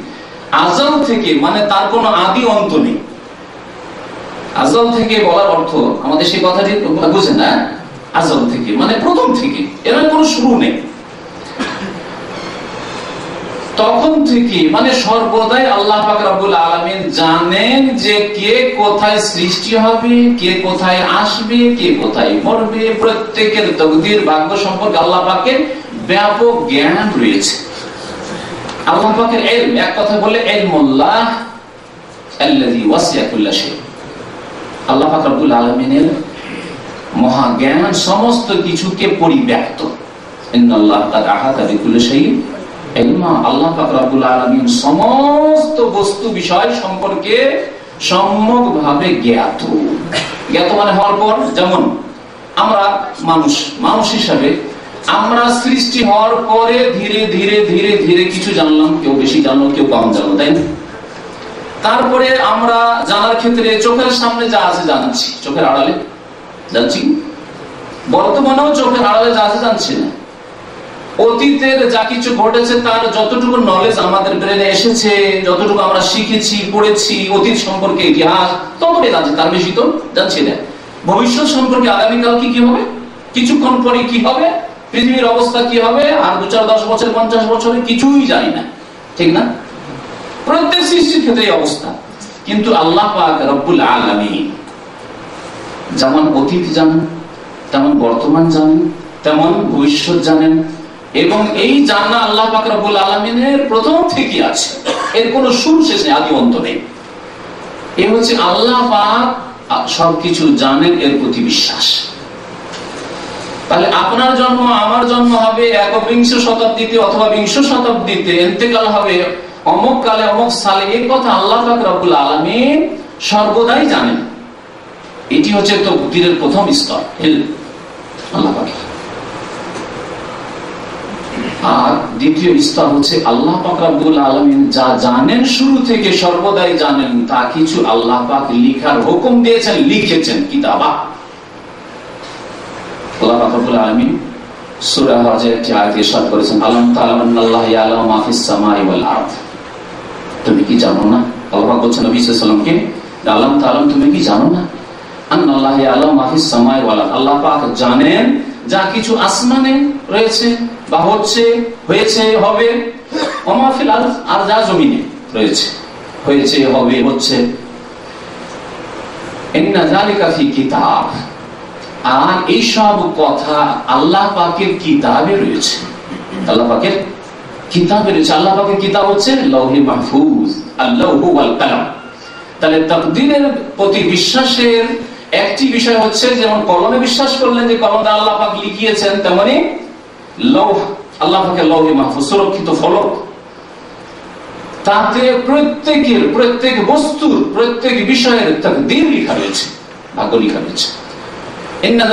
C: আজল থেকে মানে তার কোনো আদি অন্ত নেই। আজল থেকে বলার অর্থ, আমাদের সেই কথাটি বুঝে না? আজল থেকে মানে প্রথম থেকে এর কোনো শুরু নেই। তখন থেকে মানে সর্বদাই আল্লাহ পাক রাব্বুল আলামিন জানেন যে কে কোথায় সৃষ্টি হবে, কে কোথায় আসবে, কে কোথায় মরবে। প্রত্যেকের তকদির ভাগ্য সম্পর্কে আল্লাহ পাকের ব্যাপক জ্ঞান রয়েছে। আল্লাহ পাকের ইলম এক কথা বলে ইলমুল্লাহ আল্লাযী ওয়াসিয়া শাই আল্লাহ পাক রাব্বুল আলামিনের মহাজ্ঞান সমস্ত কিছুকে পরিব্যাপ্ত ইন্নাল্লাহ কাদ আহাতা বিকুল্লি শাইইন। ইলমা আল্লাহ পাক রব্বুল আলামিন সমস্ত বস্তু বিষয় সম্পর্কে সম্যকভাবে জ্ঞাত। জ্ঞাত মানে হওয়ার পর যেমন আমরা মানুষ মানুষ হিসাবে আমরা সৃষ্টি হওয়ার পরে ধীরে ধীরে ধীরে ধীরে কিছু জানলাম, কেউ বেশি জানলো, কেউ কম জানলো, তাই না? তারপরে আমরা জানার ক্ষেত্রে চোখের সামনে যা আছে জানছি, চোখের আড়ালে জানছি? বর্তমানেও চোখের আড়ালে যা আছে জানছি না। অতীতের যা কিছু ঘটেছে, তার যতটুকু নলেজ আমাদের ব্রেনে এসেছে, যতটুকু আমরা শিখেছি, পড়েছি, অতীত সম্পর্কে ইতিহাস, ততটাই জানছি, তার বেশি তো জানছি না। ভবিষ্যৎ সম্পর্কে আগামীকাল কি কি হবে? কিছুক্ষণ পরে কি হবে? পৃথিবীর অবস্থা কি হবে? আর দু চার দশ বছর, পঞ্চাশ বছরে কিছুই জানি না। ঠিক না? প্রত্যেক সৃষ্টির ক্ষেত্রে অবস্থা। কিন্তু আল্লাহ পাক রব্বুল আলামিন যেমন অতীত জানেন, তেমন বর্তমান জানেন, তেমন ভবিষ্যৎ জানেন, এবং এই জানা আল্লাহ পাক রব্বুল আলামিনের প্রথম থেকে আছে। এর কোনো শুরু শেষ নেই আদি অন্ত নেই। এ হচ্ছে আল্লাহ পাক সবকিছু জানেন, এর প্রতি বিশ্বাস। তাহলে আপনার জন্ম, আমার জন্ম হবে একবিংশ শতাব্দীতে অথবা বিংশ শতাব্দীতে এতেকাল হবে অমুক কালে অমুক সালে। এই কথা আল্লাহ পাক রব্বুল আলামিন সর্বদাই জানেন। এটি হচ্ছে তকদিরের প্রথম স্তর আল্লাহ আর দ্বিতীয় স্তর হচ্ছে আল্লাহ পাক রব্বুল আলামিন যা জানেন শুরু থেকে সর্বদাই জানেন, তা কিছু আল্লাহ পাক লিখার হুকুম দিয়েছেন, লিখেছেন, কিতাবা। আল্লাহ পাক রব্বুল আলামিন সূরা হজের একটি আয়াত আলাম আরদ? তুমি কি জানো না? তুমি কি জানো না? আন্নাল্লাহ ইয়ালামু মা ফিস আরদ। আল্লাহ জানেন, যা কিছু আসমানে রয়েছে বা হচ্ছে, হয়েছে, হবে অমাফিল আর যা জমিনে রয়েছে, হয়েছে, হবে, হচ্ছে। কিতাব। আর এইসব কথা আল্লাহ পাকের কিতাবে রয়েছে। আল্লাহ পাকের কিতাবে রয়েছে। আল্লাহ পাকের কিতাব হচ্ছে লৌহি মাহফুজ আল্লাহ কালাম। তাহলে তকদিনের প্রতি বিশ্বাসের একটি বিষয় হচ্ছে, যেমন কলমে বিশ্বাস করলেন যে কলমটা আল্লাহ পাক লিখিয়েছেন, তেমনি লৌহ, আল্লাহ পাকে লৌহে মাহফুজ, সুরক্ষিত ফলক। তাতে প্রত্যেকের, প্রত্যেক বস্তুর, প্রত্যেক বিষয়ের তাকদীর লেখা রয়েছে, ভাগ্য লেখা রয়েছে। ইন্না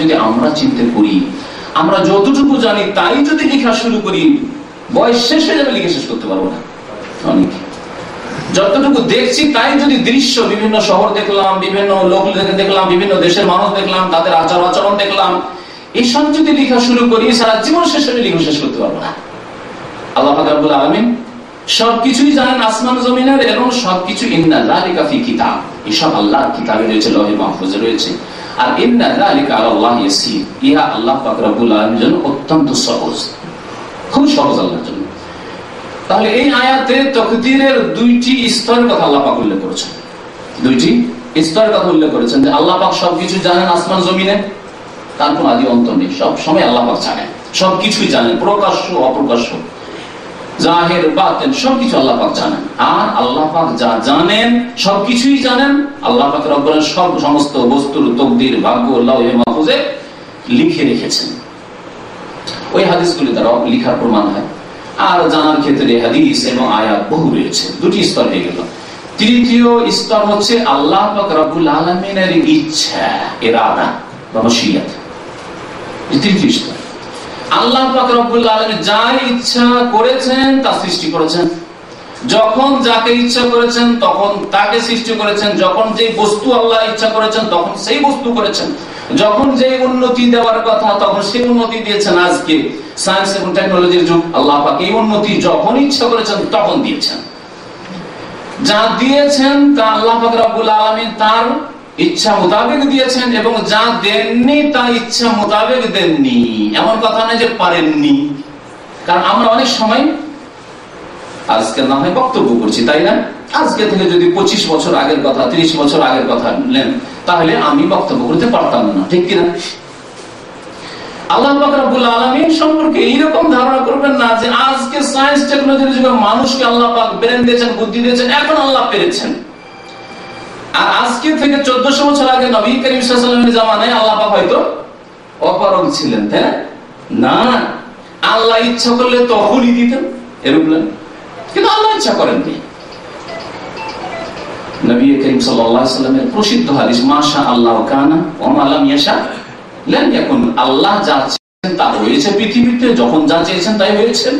C: যদি আমরা করি, আমরা যতটুকু জানি তাই যদি লেখা শুরু করি, বয়স লিখে শেষ করতে পারব না। যতটুকু দেখছি তাই যদি দৃশ্য বিভিন্ন শহর দেখলাম, বিভিন্ন লোক দেখলাম, বিভিন্ন দেশের মানুষ দেখলাম, তাদের আচার আচরণ দেখলাম, এসব যদি লেখা শুরু করি, সারা জীবন শেষ লিখে শেষ করতে পারব না। আল্লাহ আলমিন সবকিছুই জানেন আসমান জমিনের এবং সবকিছু ইন্না লালিকা ফি কিতাব। এসব আল্লাহর কিতাবে রয়েছে, লহে মাহফুজে রয়েছে। আর ইন্না লালিকা আল্লাহ ইয়াসির। ইহা আল্লাহ পাক রব্বুল জন্য অত্যন্ত সহজ। খুব সহজ আল্লাহর জন্য। তাহলে এই আয়াতে তকদিরের দুইটি স্তরের কথা আল্লাহ পাক উল্লেখ করেছেন। দুইটি স্তরের কথা উল্লেখ করেছেন যে আল্লাহ পাক সবকিছু জানেন আসমান, জমিনে। তার কোন আদি অন্ত নেই। সব সময় আল্লাহ পাক জানেন। সবকিছুই জানেন। প্রকাশ্য, অপ্রকাশ্য। জাহের বাতেন, সবকিছু আল্লাহ পাক জানেন। আর আল্লাহ পাক যা জানেন, সবকিছুই জানেন, আল্লাহ পাক রব্বুল সব সমস্ত বস্তুর তকদির, ভাগ্য লাউহে মাহফুজে লিখে রেখেছেন। ওই হাদিসগুলি দ্বারা লিখার প্রমাণ হয়। আর জানার ক্ষেত্রে হাদিস এবং আয়াত বহু রয়েছে। দুটি স্তর হয়ে গেল। তৃতীয় স্তর হচ্ছে আল্লাহ পাক রব্বুল আলমিনের ইচ্ছা এরাদা বা মশিয়াত তৃতীয় স্তর। আল্লাহ পাক রব্বুল আলামিন যা ইচ্ছা করেছেন তা সৃষ্টি করেছেন। যখন যাকে ইচ্ছা করেছেন, তখন তাকে সৃষ্টি করেছেন। যখন যে বস্তু আল্লাহ ইচ্ছা করেছেন, তখন সেই বস্তু করেছেন। যখন যে উন্নতি দেওয়ার কথা, তখন সেই উন্নতি দিয়েছেন আজকে। সায়েন্স এবং টেকনোলজির যুগ, আল্লাহ পাক এই উন্নতি যখন ইচ্ছা করেছেন, তখন দিয়েছেন। যা দিয়েছেন, তা আল্লাহ পাক রব্বুল আলামিন তার ইচ্ছা মোতাবেক দিয়েছেন এবং যা দেননি, তা ইচ্ছা মোতাবেক দেননি। এমন কথা নয় যে পারেননি। কারণ আমরা অনেক সময় আজকে না হয় বক্তব্য করছি, তাই না? আজকে থেকে যদি পঁচিশ বছর আগের কথা, ত্রিশ বছর আগের কথা নেন, তাহলে আমি বক্তব্য করতে পারতাম না, ঠিক কিনা? আল্লাহ রাব্বুল আলামিন সম্পর্কে এইরকম ধারণা করবেন না যে আজকে সায়েন্স টেকনোলজির যুগে মানুষকে আল্লাহ পাক ব্রেন দিয়েছেন, বুদ্ধি দিয়েছেন, এখন আল্লাহ পেরেছেন। আর আজকে থেকে চোদ্দশো বছর আগে নবী করিম সাল্লামের জামানায় আল্লাহ হয়তো অপারগ ছিলেন, তাই না? না। আল্লাহ ইচ্ছা করলে তখনই দিতেন এরোপ্লেন কিন্তু আল্লাহ ইচ্ছা করেননি নবী করিম সাল্লামের প্রসিদ্ধ হাদিস মাশা আল্লাহ কানা ইয়াশা লেন এখন আল্লাহ যা চেয়েছেন তা হয়েছে। পৃথিবীতে যখন যা চেয়েছেন তাই হয়েছে।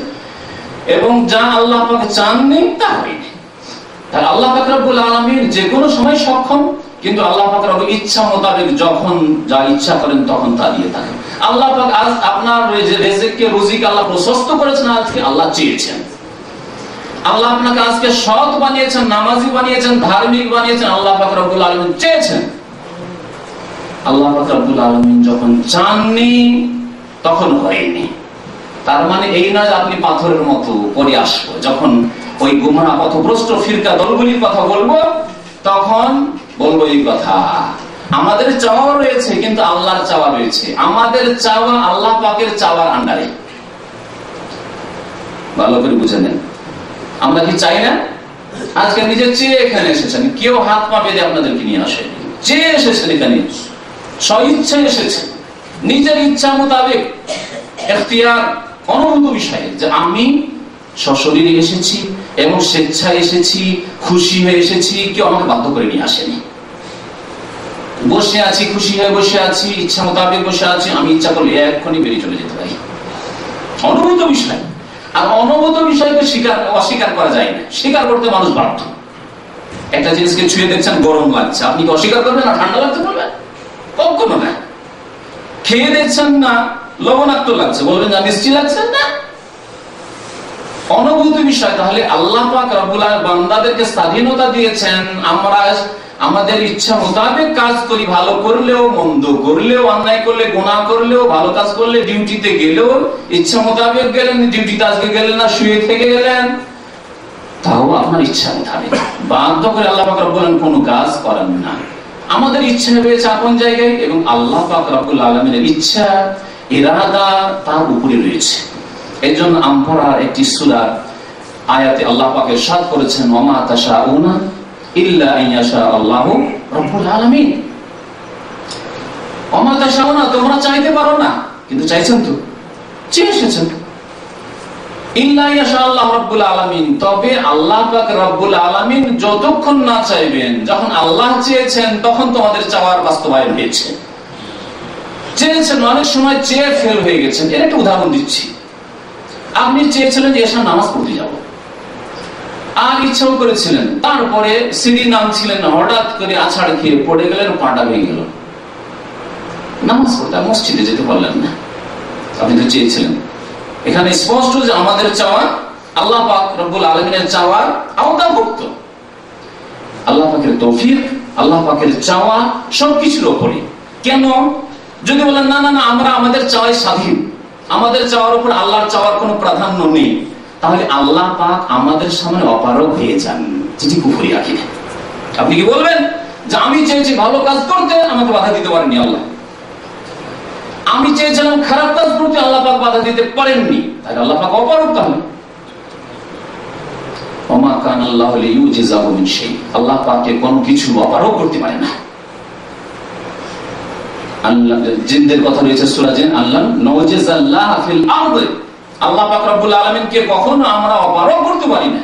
C: এবং যা আল্লাহ পাক চাননি, তা হয়নি। তাই আল্লাহ পাক রব্বুল যে কোনো সময় সক্ষম, কিন্তু আল্লাহ পাক ইচ্ছা মোতাবেক যখন যা ইচ্ছা করেন তখন তা দিয়ে থাকেন। আল্লাহ পাক আজ আপনার রেজেককে, রুজিক আল্লাহ প্রশস্ত করেছেন, আজকে আল্লাহ চেয়েছেন। আল্লাহ আপনাকে আজকে সৎ বানিয়েছেন, নামাজি বানিয়েছেন, ধার্মিক বানিয়েছেন, আল্লাহ পাক রব্বুল আলামিন চেয়েছেন। আল্লাহ পাক রব্বুল আলামিন যখন চাননি, তখন হয়নি তার মানে এই নয় আপনি পাথরের মতো পরে আসব। যখন ওই গুমরা পথভ্রষ্ট ফিরকা দলগুলির কথা বলব, তখন বলব এই কথা, আমাদের চাওয়া রয়েছে কিন্তু আল্লাহর চাওয়া রয়েছে। আমাদের চাওয়া আল্লাহ পাকের চাওয়ার আন্ডারে। ভালো করে বুঝে নেন। আমরা কি চাই না? আজকে নিজে চেয়ে এখানে এসেছেন। কেউ হাত পা বেঁধে আপনাদেরকে নিয়ে আসে। চেয়ে এসেছেন এখানে, স্বইচ্ছায় এসেছে। নিজের ইচ্ছা মোতাবেক এখতিয়ার অনুভূত বিষয়ে যে আমি সশরীরে এসেছি এবং স্বেচ্ছায় এসেছি, খুশি হয়ে এসেছি, কেউ আমাকে বাধ্য করে নিয়ে আসেনি। বসে আছি, খুশি হয়ে বসে আছি, ইচ্ছা মোতাবেক বসে আছি, আমি ইচ্ছা করলে এক্ষুনি বেরিয়ে চলে যেতে পারি। অনুভূত বিষয়। আর অনুভূত বিষয়কে স্বীকার, অস্বীকার করা যায় না। স্বীকার করতে মানুষ বাধ্য। একটা জিনিসকে ছুঁয়ে দেখছেন, গরম লাগছে। আপনি কি অস্বীকার করবেন না, ঠান্ডা লাগছে বলবেন? কখনো না। খেয়ে দেখছেন না, লবণাক্ত লাগছে। বলবেন, না, মিষ্টি লাগছে না? অনুভূত বিষয়, তাহলে আল্লাহ বান্দাদেরকে স্বাধীনতা দিয়েছেন। আমরা আমাদের ইচ্ছা মোতাবেক কাজ করি, ভালো করলেও, মন্দ করলেও, অন্যায় করলে গোনা করলেও, ভালো কাজ করলে, ডিউটিতে গেলেও, ইচ্ছা মোতাবেক গেলেন, ডিউটিতে আজকে গেলেন না, শুয়ে থেকে গেলেন। তাও আপনার ইচ্ছা মোতাবেক। বাধ্য করে আল্লাহ পাক আলামিন কোনো কাজ করেন না। আমাদের ইচ্ছা রয়েছে আপন জায়গায় এবং আল্লাহ পাক রব্বুল আলমিনের ইচ্ছা, ইরাদা তার উপরে রয়েছে। এই জন্য একটি সুরা আয়াতে আল্লাহ পাক সাদ করেছেন ওমা তাশা উনা ইল্লা আল্লাহ রব্বুল আলামিন। ওমা তাশা উনা তোমরা চাইতে পারো না, কিন্তু চাইছেন তো, চেয়ে এসেছেন ইল্লা ইয়াশা আল্লাহ রব্বুল আলামিন, তবে আল্লাহ পাক রব্বুল আলামিন যতক্ষণ না চাইবেন, যখন আল্লাহ চেয়েছেন, তখন তোমাদের চাওয়ার বাস্তবায়ন হয়েছে। চেয়েছেন, অনেক সময় চেয়ে ফেল হয়ে গেছেন, এর একটা উদাহরণ দিচ্ছি। আপনি চেয়েছিলেন যে এসব নামাজ পড়তে যাব। আর ইচ্ছাও করেছিলেন। তারপরে সিঁড়ি নামছিলেন হঠাৎ করে আছাড় খেয়ে পড়ে গেলেন পাটা ভেঙে গেল। নামাজ পড়তে মসজিদে যেতে পারলেন না। আপনি তো চেয়েছিলেন। এখানে স্পষ্ট যে আমাদের চাওয়া, আল্লাহ পাক রব্বুল আলমিনের চাওয়ার আওতাভুক্ত। আল্লাহ পাকের তৌফিক, আল্লাহ পাকের চাওয়া সবকিছুর ওপরে কেন? যদি বলেন, না না না, আমরা আমাদের চাওয়াই স্বাধীন। আমাদের চাওয়ার উপর আল্লাহর চাওয়ার কোনো প্রাধান্য নেই। তাহলে আল্লাহ পাক আমাদের সামনে অপারগ হয়ে যান। যেটি কুফুরি আকিদা। আপনি কি বলবেন? যে আমি চেয়েছি ভালো কাজ করতে আমাকে বাধা দিতে পারেননি আল্লাহ। আমি চেয়েছিলাম খারাপ কাজ করতে আল্লাহ পাক বাধা দিতে পারেননি। তাহলে আল্লাহ পাক অপারক তাহলে। ওমা কান আল্লাহ আল্লাহ পাককে কোনো কিছু অপারক করতে পারে না। জিনদের কথা রয়েছে জিন, আল্লাহ, নওজিজাল্লাহ ফিল আরদ। আল্লাহ পাক রব্বুল আলামিনকে কখনো আমরা করতে পারি না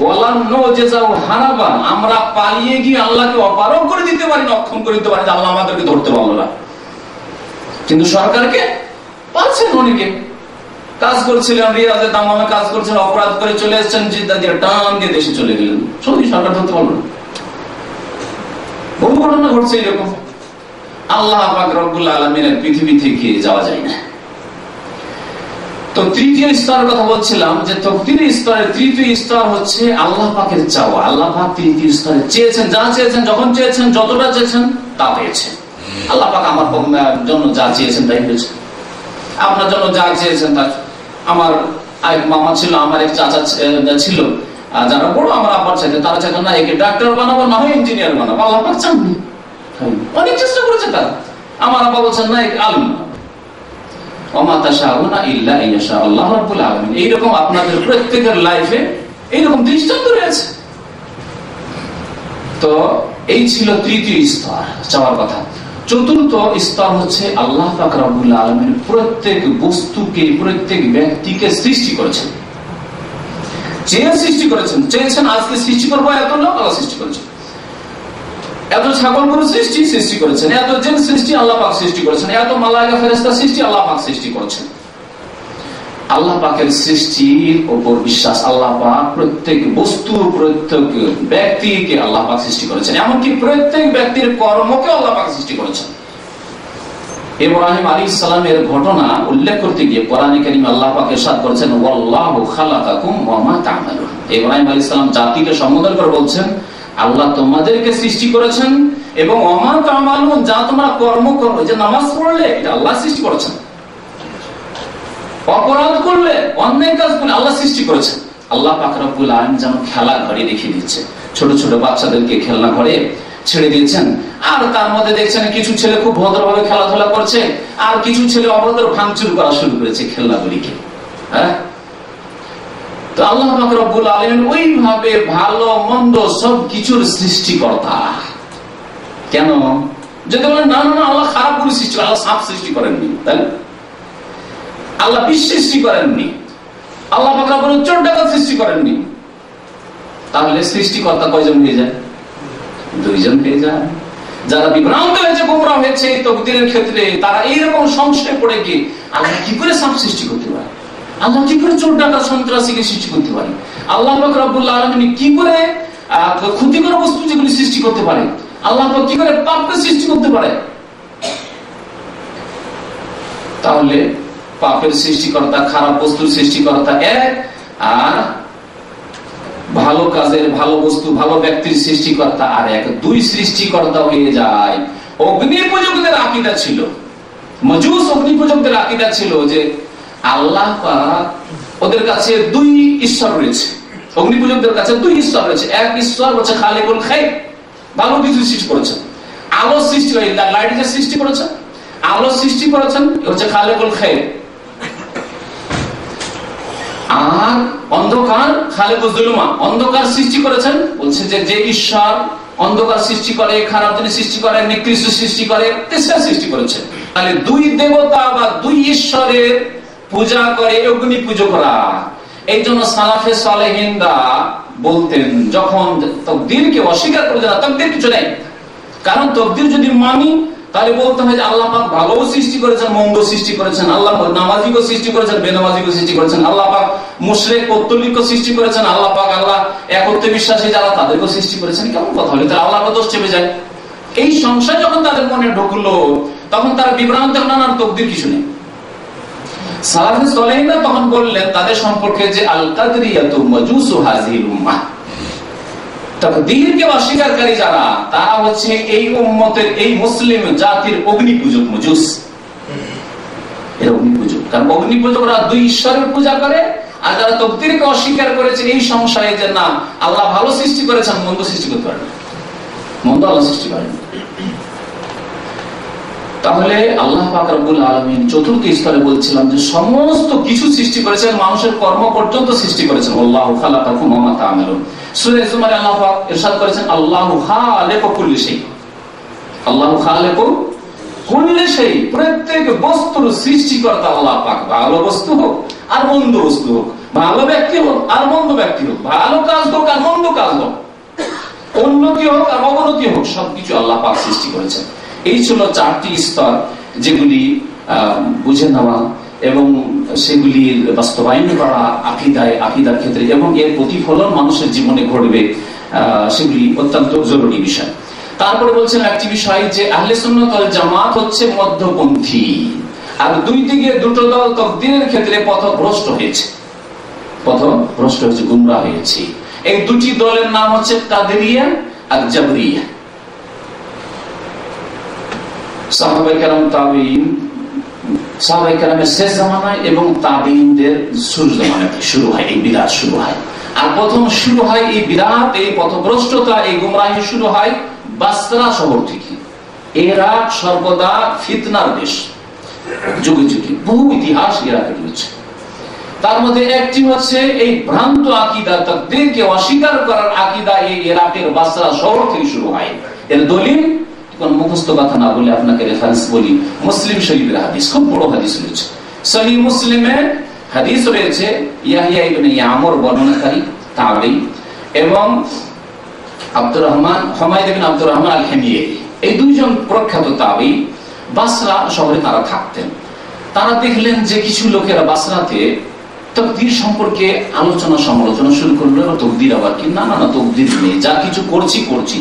C: ওয়ালান নওজিজাহু হারাবান আমরা পালিয়ে গিয়ে আল্লাহকে করে দিতে পারি না, অক্ষম করে দিতে পারি না আল্লাহ আমাদেরকে ধরতে পারল না। কিন্তু সরকারকে পাচ্ছেন অনেকে। কাজ করছিলেন রিয়াজে দামামে কাজ করছেন, অপরাধ করে চলে এসেছেন, জিদ্দা দিয়ে টান দিয়ে দেশে চলে গেলেন। সত্যি সরকার ধরতে পারল না। বহু ঘটনা ঘটছে এরকম। আল্লাহ রব্বুল আলমিনের পৃথিবী থেকে যাওয়া যায় না। তো তৃতীয় স্তরের কথা বলছিলাম যে তকদির স্তরের তৃতীয় স্তর হচ্ছে আল্লাহ পাকের চাওয়া। আল্লাহ পাক তৃতীয় স্তরে চেয়েছেন, যা চেয়েছেন, যখন চেয়েছেন, যতটা চেয়েছেন, তা পেয়েছেন। আল্লাহ পাক আমার জন্য যা চেয়েছেন, তাই পেয়েছেন। আপনার জন্য যা চেয়েছেন তার আমার এক মামা ছিল, আমার এক চাচা ছিল যারা বড়, আমার আব্বার চাইতে, তারা চাইতেন না, একে ডাক্তার বানাবো, না হয় ইঞ্জিনিয়ার বানাবো। আল্লাহ পাক চাননি অনেক চেষ্টা করেছে তারা। আমার আব্বা বলছেন, না এক আলম এইরকম আপনাদের প্রত্যেকের লাইফে এইরকম দৃষ্টান্ত রয়েছে। তো এই ছিল তৃতীয় স্তর চাওয়ার কথা। চতুর্থ স্তর হচ্ছে আল্লাহ ফাকরাবুল আলমের প্রত্যেক বস্তুকে, প্রত্যেক ব্যক্তিকে সৃষ্টি করেছেন। চেয়ে সৃষ্টি করেছেন। চেয়েছেন, আজকে সৃষ্টি করব, এত লোক আল্লাহ সৃষ্টি করেছেন। এত ছাগল গরু সৃষ্টি সৃষ্টি করেছেন, এত জেন সৃষ্টি আল্লাহ সৃষ্টি করেছেন, এত মালায়কা ফেরেস্তা সৃষ্টি আল্লাহ পাক সৃষ্টি করেছেন। আল্লাহ পাকের সৃষ্টির উপর বিশ্বাস, আল্লাহ পাক প্রত্যেক বস্তু, প্রত্যেক ব্যক্তিকে আল্লাহ পাক সৃষ্টি করেছেন, এমনকি প্রত্যেক ব্যক্তির কর্মকে আল্লাহ পাক সৃষ্টি করেছেন। ইব্রাহিম আলী ইসলামের ঘটনা উল্লেখ করতে গিয়ে কোরআন করিম আল্লাহ ইরশাদ করেছেন, ওয়াল্লাহু খালাকাকুম ওয়া মা তা'মালুন। ইব্রাহিম আলী ইসলাম জাতিকে সম্বোধন করে বলছেন আল্লাহ তোমাদেরকে সৃষ্টি করেছেন এবং অমা তা'মালুন, যা তোমরা কর্ম করো, যে নামাজ পড়লে এটা আল্লাহ সৃষ্টি করেছেন। অপরাধ করলে অন্যায় কাজ করলে আল্লাহ সৃষ্টি করেছেন। আল্লাহ পাকরাবুল আলম যেন খেলা ঘরে দেখিয়ে দিচ্ছে ছোট ছোট বাচ্চাদেরকে খেলনা ঘরে ছেড়ে দিয়েছেন। আর তার মধ্যে দেখছেন কিছু ছেলে খুব ভদ্রভাবে খেলাধুলা করছে, আর কিছু ছেলে অভদ্র ভাঙচুর করা শুরু করেছে খেলনাগুলিকে হ্যাঁ? তো আল্লাহ রব্বুল আলম ওইভাবে ভালো, মন্দ সব কিছুর সৃষ্টিকর্তা। কেন? যদি বলেন, না না আল্লাহ খারাপ করে সৃষ্টি আল্লাহ সাপ সৃষ্টি করেননি। তাই আল্লাহ বিষ সৃষ্টি করেননি। আল্লাহ পাকরাবুল চোর ডাকাত সৃষ্টি করেননি। তাহলে সৃষ্টিকর্তা কয়জন হয়ে যায়? দুইজন হয়ে যায়। যারা বিভ্রান্ত হয়েছে, গোমরা হয়েছে তকদিরের ক্ষেত্রে তারা এইরকম সংশয় পড়ে গিয়ে আল্লাহ কি করে সাপ সৃষ্টি করতে পারে? আল্লাহ কি করে চোর ডাকাত সন্ত্রাসীকে সৃষ্টি করতে পারে? আল্লাহ রব্বুল্লাহ আলমিনী কি করে ক্ষতিকর বস্তু যেগুলি সৃষ্টি করতে পারে? আল্লাহ কি করে পাপকে সৃষ্টি করতে পারে? তাহলে পাপের সৃষ্টিকর্তা, খারাপ বস্তুর সৃষ্টিকর্তা এক, আর ভালো কাজের ভালো বস্তু, ভালো ব্যক্তির সৃষ্টিকর্তা আর এক। দুই সৃষ্টিকর্তা হয়ে যায়। অগ্নি পূজকদের আকিদা ছিল। মজুস অগ্নি পূজকদের আকিদা ছিল যে আল্লাহ ওদের কাছে দুই ঈশ্বর রয়েছে। অগ্নি পূজকদের কাছে দুই ঈশ্বর রয়েছে। এক ঈশ্বর হচ্ছে খালেকুল খাই ভালো কিছু সৃষ্টি করেছেন। আলো সৃষ্টি হয় লাইট যে সৃষ্টি করেছেন। আলো সৃষ্টি করেছেন হচ্ছে খালেকুল খাই আর অন্ধকার খালেকুজুলুমা অন্ধকার সৃষ্টি করেছেন, বলছে যে যে ঈশ্বর অন্ধকার সৃষ্টি করে, খারাপ জিনিস সৃষ্টি করে, নিকৃষ্ট সৃষ্টি করে সৃষ্টি করেছে। তাহলে দুই দেবতা বা দুই ঈশ্বরের পূজা করে অগ্নি পুজো করা। এই জন্য সালাফে সালেহিনরা বলতেন, যখন তকদিরকে অস্বীকার করে যারা তকদির কিছু নেই। কারণ তকদির যদি মানি, তাহলে বলতে হয় যে আল্লাহ পাক ভালো সৃষ্টি করেছেন মন্দ সৃষ্টি করেছেন, আল্লাহ নামাজিকে সৃষ্টি করেছেন বেনামাজিকে সৃষ্টি করেছেন, আল্লাহ পাক মুশরিক, পত্তলিকও সৃষ্টি করেছেন, আল্লাহ পাক আল্লাহ একত্রে বিশ্বাসী, যারা তাদেরকেও সৃষ্টি করেছেন, কেমন কথা? হলো তাহলে আল্লাহ দোষ চেপে যায়। এই সংশয় যখন তাদের মনে ঢুকলো, তখন তারা বিভ্রান্ত নানার তকদির কিছু নেই। তখন বললেন, তাদের সম্পর্কে যে আল অস্বীকারকারী যারা, তারা হচ্ছে এই উম্মতের, এই মুসলিম জাতির অগ্নি পূজক মজুস পূজা করে, আর অস্বীকার করেছে এই আল্লাহ ভালো সৃষ্টি করেছেন, মন্দ সৃষ্টি করতে পারেন মন্দ আল্লাহ সৃষ্টি করেন তাহলে আল্লাহ পাক আলমিন চতুর্থ স্তরে বলছিলাম যে সমস্ত কিছু সৃষ্টি করেছেন, মানুষের কর্ম পর্যন্ত সৃষ্টি করেছেন। আল্লাহ আল্লাহ ইরশাদ করেছেন, আল্লাহু প্রত্যেক বস্তুর সৃষ্টিকর্তা আল্লাহ পাক। ভালো বস্তু হোক, আর মন্দ বস্তু হোক। ভালো ব্যক্তি হোক, আর মন্দ ব্যক্তি হোক। ভালো কাজ হোক, আর মন্দ কাজ হোক। উন্নতি হোক, আর অবনতি হোক, সবকিছু আল্লাহ পাক সৃষ্টি করেছেন। এই ছিল চারটি স্তর যেগুলি বুঝে নেওয়া এবং সেগুলির বাস্তবায়ন করা আকিদায়, আকিদার ক্ষেত্রে এবং এর প্রতিফলন মানুষের জীবনে ঘটবে সেগুলি অত্যন্ত জরুরি বিষয়। তারপরে বলছেন একটি বিষয় যে আহলে সুন্নতল জামাত হচ্ছে মধ্যপন্থী। আর দুই দিকে দুটো দল তকদিনের ক্ষেত্রে পথভ্রষ্ট হয়েছে। পথভ্রষ্ট হয়েছে গুমরা হয়েছে। এই দুটি দলের নাম হচ্ছে কাদেরিয়া আর জাবরিয়া। শেষ জামানায় এবং তাবিনদের শুরু জামানায় শুরু হয়, এই বিরাট শুরু হয়। আর প্রথম শুরু হয় এই বিরাট, এই পথভ্রষ্টতা, এই গুমরাহি শুরু হয় বাস্তরা শহর থেকে। এরা সর্বদা ফিতনার দেশ, যুগে যুগে। বহু ইতিহাস ইরাকে রয়েছে। তার মধ্যে একটি হচ্ছে এই ভ্রান্ত আকিদা, তাকদীরকে অস্বীকার করার আকিদা এই ইরাকের বাসরা শহর থেকে শুরু হয়। এর দলিল কোন মুখস্থ কথা না বলে আপনাকে রেফারেন্স বলি, মুসলিম শরীফের হাদিস, খুব বড় হাদিস রয়েছে। সহি মুসলিমে হাদিস রয়েছে, ইয়াহিয়া ইবনে ইয়ামর বর্ণনাকারী তাবেই এবং আব্দুর রহমান, হুমায়ুন ইবনে আব্দুর রহমান আল হেমিয়ে এই দুইজন প্রখ্যাত তাবেই বাসরা শহরে তারা থাকতেন। তারা দেখলেন যে কিছু লোকেরা বাসরাতে তকদির সম্পর্কে আলোচনা সমালোচনা শুরু করল তকদির আবার কি? না না না, তকদির নেই। যা কিছু করছি করছি।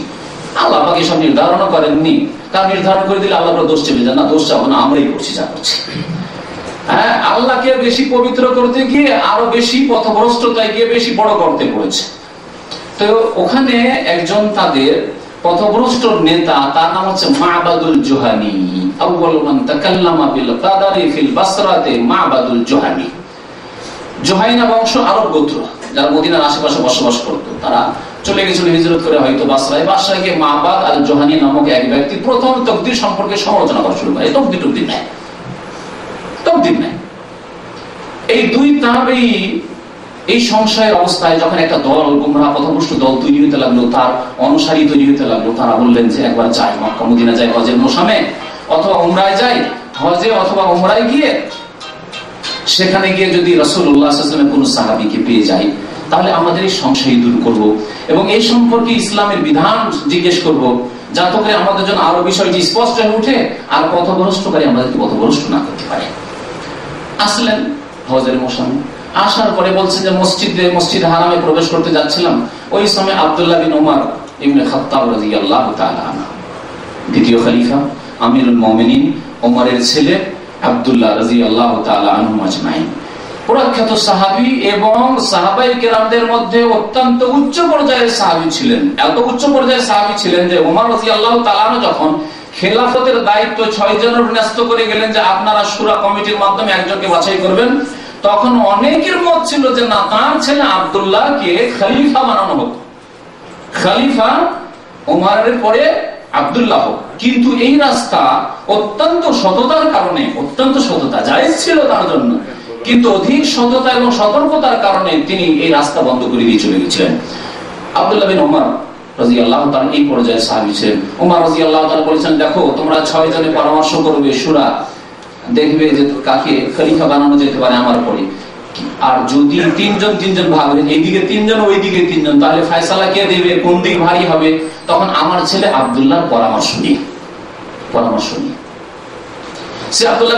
C: আল্লাহ পাকে সব নির্ধারণ করেননি। কারণ নির্ধারণ করে দিলে আল্লাহ দোষ চেপে যান না, দোষ চাবো না, আমরাই করছি, যা করছি। হ্যাঁ আল্লাহকে বেশি পবিত্র করতে গিয়ে আরও বেশি পথভ্রষ্টতায় গিয়ে বেশি বড় করতে পড়েছে। তো ওখানে একজন তাদের পথভ্রষ্ট নেতা, তার নাম হচ্ছে মাহবাদুল জোহানি। মাহবাদুল জোহানি। জোহাইনা বংশ আরব গোত্র, যারা মদিনার আশেপাশে বসবাস করত, তারা চলে গেছিল, হিজরত করে হয়তো বাসরায়। বাসরায় গিয়ে মাহবাদ আর জোহানি নামক এক ব্যক্তি প্রথম তকদির সম্পর্কে সমালোচনা করা শুরু করে। তকদির টকদির নেয় তকদির নেয় এই দুই তাহাবেই এই সংশয়ের অবস্থায় যখন একটা দল গুমরা পথভ্রষ্ট দল তৈরি হতে লাগল, তার অনুসারী তৈরি হতে লাগল, তারা বললেন যে একবার যাই, মক্কা, মদিনা যাই, হজের মৌসামে, অথবা উমরায় যাই, হজে অথবা উমরায় গিয়ে, সেখানে গিয়ে যদি রসুল্লাহামের কোন সাহাবিকে পেয়ে যাই তাহলে আমাদের এই সংশয় দূর করব এবং এই সম্পর্কে ইসলামের বিধান জিজ্ঞেস করব। যাতে করে আমাদের জন্য আরও বিষয়টি স্পষ্ট হয়ে উঠে, আর পথভ্রষ্টকারী আমাদেরকে পথভ্রষ্ট না করতে পারে। আসলেন হজের মৌসুমে আসার পরে বলছে যে মসজিদে, মসজিদ হারামে প্রবেশ করতে যাচ্ছিলাম। ওই সময় আবদুল্লাহ বিন ওমর ইবনে খাত্তাব রাদিয়াল্লাহু তাআলা দ্বিতীয় খলিফা, আমিরুল মুমিনিন ওমরের ছেলে আবদুল্লাহ রাদিয়াল্লাহু তাআলা আনহু আজমাইন। প্রখ্যাত সাহাবী এবং সাহাবাই কেরামদের মধ্যে অত্যন্ত উচ্চ পর্যায়ের সাহাবী ছিলেন। এত উচ্চ পর্যায়ের সাহাবী ছিলেন যে ওমর রাদিয়াল্লাহু তাআলা যখন খেলাফতের দায়িত্ব ছয় জনের ন্যস্ত করে গেলেন যে আপনারা সুরা কমিটির মাধ্যমে একজনকে বাছাই করবেন, তখন অনেকের মত ছিল যে না, তার ছেলে আবদুল্লাহকে খলিফা বানানো হোক। খালিফা ওমারের পরে আবদুল্লাহ কিন্তু এই রাস্তা অত্যন্ত সততার কারণে, অত্যন্ত সততা জায়েজ ছিল তার জন্য। কিন্তু অধিক সততা এবং সতর্কতার কারণে তিনি এই রাস্তা বন্ধ করে দিয়ে চলে গেছিলেন। আবদুল্লাহ বিন ওমর রাজি আল্লাহ তার এই পর্যায়ে সাহাবি ছিলেন। ওমর রাজি আল্লাহ বলেছেন, দেখো, তোমরা ছয় জনে পরামর্শ করবে, সুরা দেখবে যে কাকে খলিফা বানানো যেতে পারে আমার পরে আর যদি তিনজন তিনজন হয়ে এইদিকে তিনজন, ওইদিকে তিনজন, তাহলে ফায়সালা কে দেবে? কোন দিক ভারী হবে? তখন আমার ছেলে আবদুল্লাহর পরামর্শ নিয়ে পরামর্শ নিয়ে। সে আব্দুল্লাহ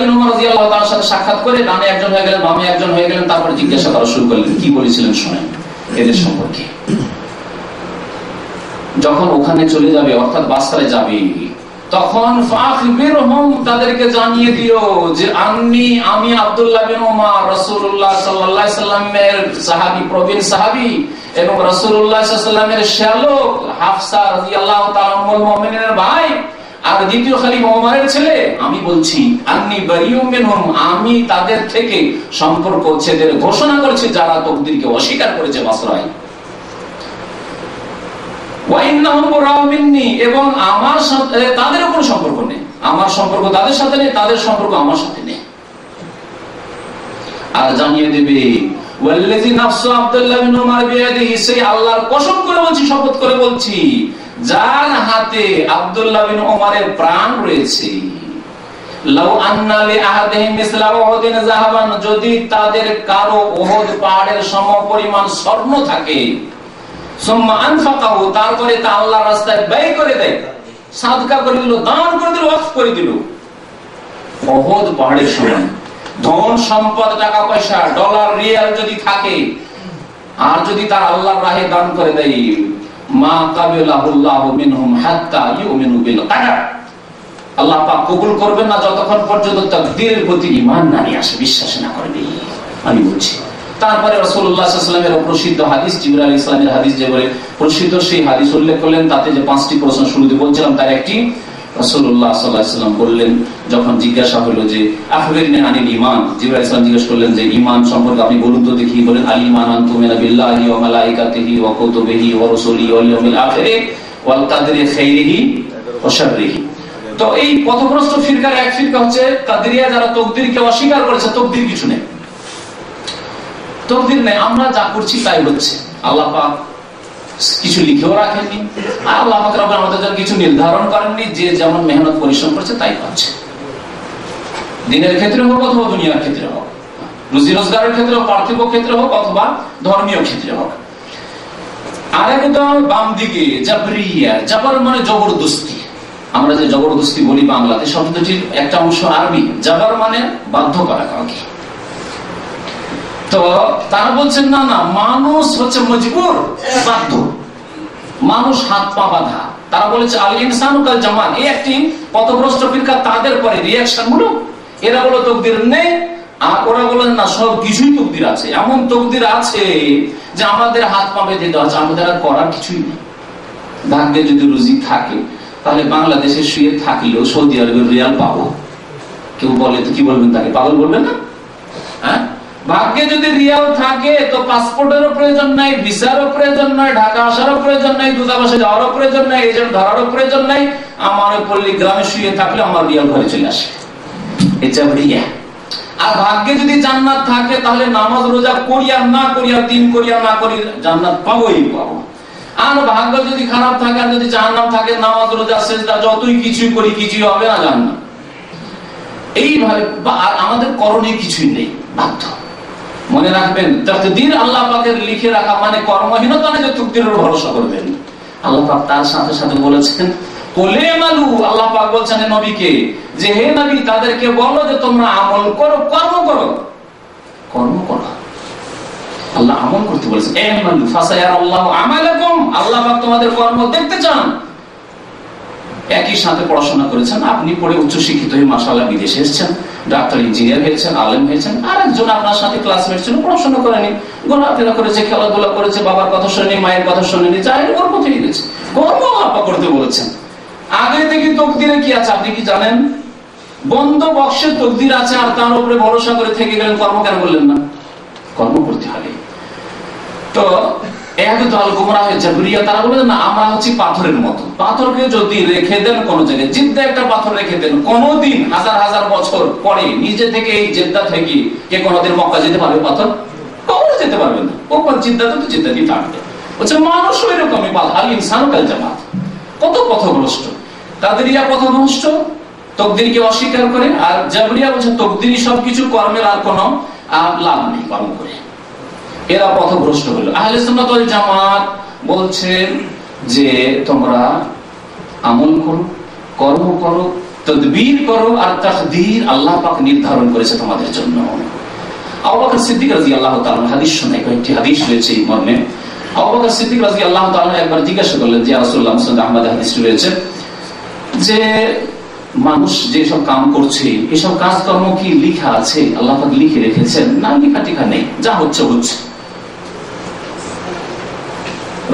C: সাথে সাক্ষাৎ করে একজন হয়ে গেলেন, বামে একজন হয়ে গেলেন জিজ্ঞাসা করা শুরু করলেন, কি বলেছিলেন এদের সম্পর্কে? যখন ওখানে চলে যাবে, অর্থাৎ বাসরায় যাবে, তখন তাদেরকে জানিয়ে দিও যে, আমি আমি আব্দুল্লাহ বিন প্রবীণ এবং রাসূলুল্লাহ ভাই। আর দ্বিতীয় ওমরের ছেলে? আমি বলছি আমি তাদের থেকে সম্পর্ক ছেদের ঘোষণা যারা তকদিরকে অস্বীকার করেছে এবং আমার সাথে তাদের কোনো সম্পর্ক নেই। আমার সম্পর্ক তাদের সাথে নেই, তাদের সম্পর্ক আমার সাথে নেই। আর জানিয়ে দেবে আল্লাহর কসম করে বলছি, শপথ করে বলছি যার হাতে আব্দুল্লাহ বিন ওমরের প্রাণ রয়েছে। যদি তাদের কারও উহুদ পাহাড়ের সমপরিমাণ স্বর্ণ থাকে তারপরে তা আল্লাহর রাস্তায় ব্যয় করে দেয়। সাদকা করে দিল, দান করে দিল ওয়াকফ করে দিল। সমান ধন, সম্পদ টাকা পয়সা ডলার, রিয়াল যদি থাকে, আর যদি তার আল্লাহর রাহে দান করে দেয় তারপরে প্রসিদ্ধ হাদিস হাদিস যে প্রসিদ্ধ, সেই হাদিস উল্লেখ করলেন। তাতে যে পাঁচটি প্রশ্ন শুরুতে বলছিলাম, তার একটি সাল্লাল্লাহু বললেন, যখন জিজ্ঞাসা হলো যে জিজ্ঞেস করলেন যে, ঈমান সম্পর্কে আপনি বলুন তো দেখি বলেন তো এই পথভ্রষ্ট ফিরকার এক ফিরকা হচ্ছে যারা তকদিরকে অস্বীকার করেছে, তকদির কিছু নেই। তকদির নেই, আমরা যা করছি তাই হচ্ছে। আল্লাহ পাক কিছু লিখেও রাখেননি। আর আল্লাহ আমাদের কিছু নির্ধারণ করেননি, যে যেমন মেহনত পরিশ্রম করছে তাই পাচ্ছে দিনের ক্ষেত্রে হোক অথবা দুনিয়ার ক্ষেত্রে হোক, রুজি রোজগারের ক্ষেত্রে হোক পার্থিব ক্ষেত্রে হোক অথবা ধর্মীয় ক্ষেত্রে হোক। আরেক দল বাম দিকে, জাবরিয়া, জাবর মানে জবরদস্তি। আমরা যে জবরদস্তি বলি বাংলাতে, শব্দটির একটা অংশ আরবি। জাবার মানে বাধ্য করা কাউকে। তো তারা বলছেন, না না, মানুষ হচ্ছে মজবুর, বাধ্য। মানুষ হাত পা তারা বলেছে, আল ইনসান কাল জামান এই একটি পথভ্রষ্ট ফিরকা তাদের পরে রিয়াকশন হলো এরা বলো তকদির নেই। আর ওরা বলেন, না, সব কিছুই তকদির আছে। এমন তকদির আছে যে আমাদের হাত পা বেঁধে দেওয়া আছে। আমাদের আর করার কিছুই নেই। ভাগ্যে যদি রুজি থাকে, তাহলে বাংলাদেশে শুয়ে থাকলেও সৌদি আরবের রিয়াল পাবো। কেউ বলে তো কি বলবেন তাকে? পাগল বলবেন না? ভাগ্যে যদি রিয়াল থাকে, তো পাসপোর্টেরও প্রয়োজন নাই, ভিসারও প্রয়োজন নাই, ঢাকা আসারও প্রয়োজন নাই, দূতাবাসে যাওয়ারও প্রয়োজন নাই এজেন্ট ধরারও প্রয়োজন নাই, আমার পল্লী গ্রামে শুয়ে থাকলে আমার রিয়াল ঘরে চলে আসে। এটা রিয়া। আর ভাগ্যে যদি জান্নাত থাকে, তাহলে নামাজ রোজা করি আর না করি আর দিন করি আর না করি, জান্নাত পাবোই, পাবো। আর ভাগ্য যদি খারাপ থাকে, আর যদি জাহান্নাম থাকে, নামাজ রোজা, সেজদা, যতই কিছুই করি, কিছুই হবে না জান্নাত এইভাবে আর আমাদের করণীয় কিছুই নেই, বাধ্য। মনে রাখবেন, তকদির আল্লাহ পাকের লিখে রাখা মানে কর্মহীনতা না যে তকদিরের ভরসা করবেন। আল্লাহ পাক তার সাথে সাথে বলেছেন কোলে মালু আল্লাহ পাক বলছেন নবীকে, যে হে নবী তাদেরকে বলো যে তোমরা আমল করো, কর্ম করো। কর্ম করো। আল্লাহ আমল করতে বলেছেন এ মালু ফাসায়ার আল্লাহ আমালাকুম আল্লাহ পাক তোমাদের কর্ম দেখতে চান। একই সাথে পড়াশোনা করেছেন, আপনি পড়ে উচ্চ শিক্ষিত হয়ে মাসাল্লাহ বিদেশে এসেছেন। ডাক্তার, ইঞ্জিনিয়ার হয়েছেন, আলেম হয়েছেন আর একজন আপনার সাথে ক্লাসমেট ছিল, পড়াশোনা করেনি, ঘোরাফেরা করেছে, খেলাধুলা করেছে, বাবার কথা শোনেনি, মায়ের কথা শোনেনি চাই কর্ম থেকে গেছে। কর্ম আপা করতে বলেছেন। আগে থেকে তকদিরে কি আছে, আপনি কি জানেন? বন্ধ বক্সে তকদির আছে, আর তার উপরে ভরসা করে থেকে গেলেন, কর্ম কেন বললেন না? কর্ম করতে হবে। তো এক দল গোমরা হয়ে জাবরিয়া তারা বলে না, আমরা হচ্ছি পাথরের মতো। পাথরকে যদি রেখে দেন কোন জায়গায়, জিদ্দা একটা পাথর রেখে দেন, কোনদিন হাজার হাজার বছর পরে নিজে থেকে এই জেদ্দা থেকে কে মক্কা যেতে পারবে পাথর? কখনো যেতে পারবে না। ও তো থাকবে। বলছে, মানুষ ওই রকমই ইনসান কাল জামাত। কত পথভ্রষ্ট। পথভ্রষ্ট, তকদিরকে অস্বীকার করে, আর জাবরিয়া বলছে তকদিরই সবকিছু কর্মের আর কোনো লাভ নেই কর্ম করে। এরা পথভ্রষ্ট হলো। আহলে সুন্নাত ওয়াল জামাত বলছেন যে তোমরা আমল করো, কর্ম করো, তদবীর করো আর তাকদীর আল্লাহ পাক নির্ধারণ করেছে তোমাদের জন্য। আবু সিদ্দিক রাদিয়াল্লাহু তাআলা হাদিস কয়েকটি হাদিস রয়েছে এই মর্মে। সিদ্দিক রাদিয়াল্লাহু তাআলা একবার জিজ্ঞাসা করলেন যে রাসূলুল্লাহ আহমদ হাদিস রয়েছে যে মানুষ যেসব কাম করছে, এসব কাজকর্ম কি লিখা আছে? আল্লাহ পাক লিখে রেখেছেন? না, লেখা টিখা নেই। যা হচ্ছে হচ্ছে।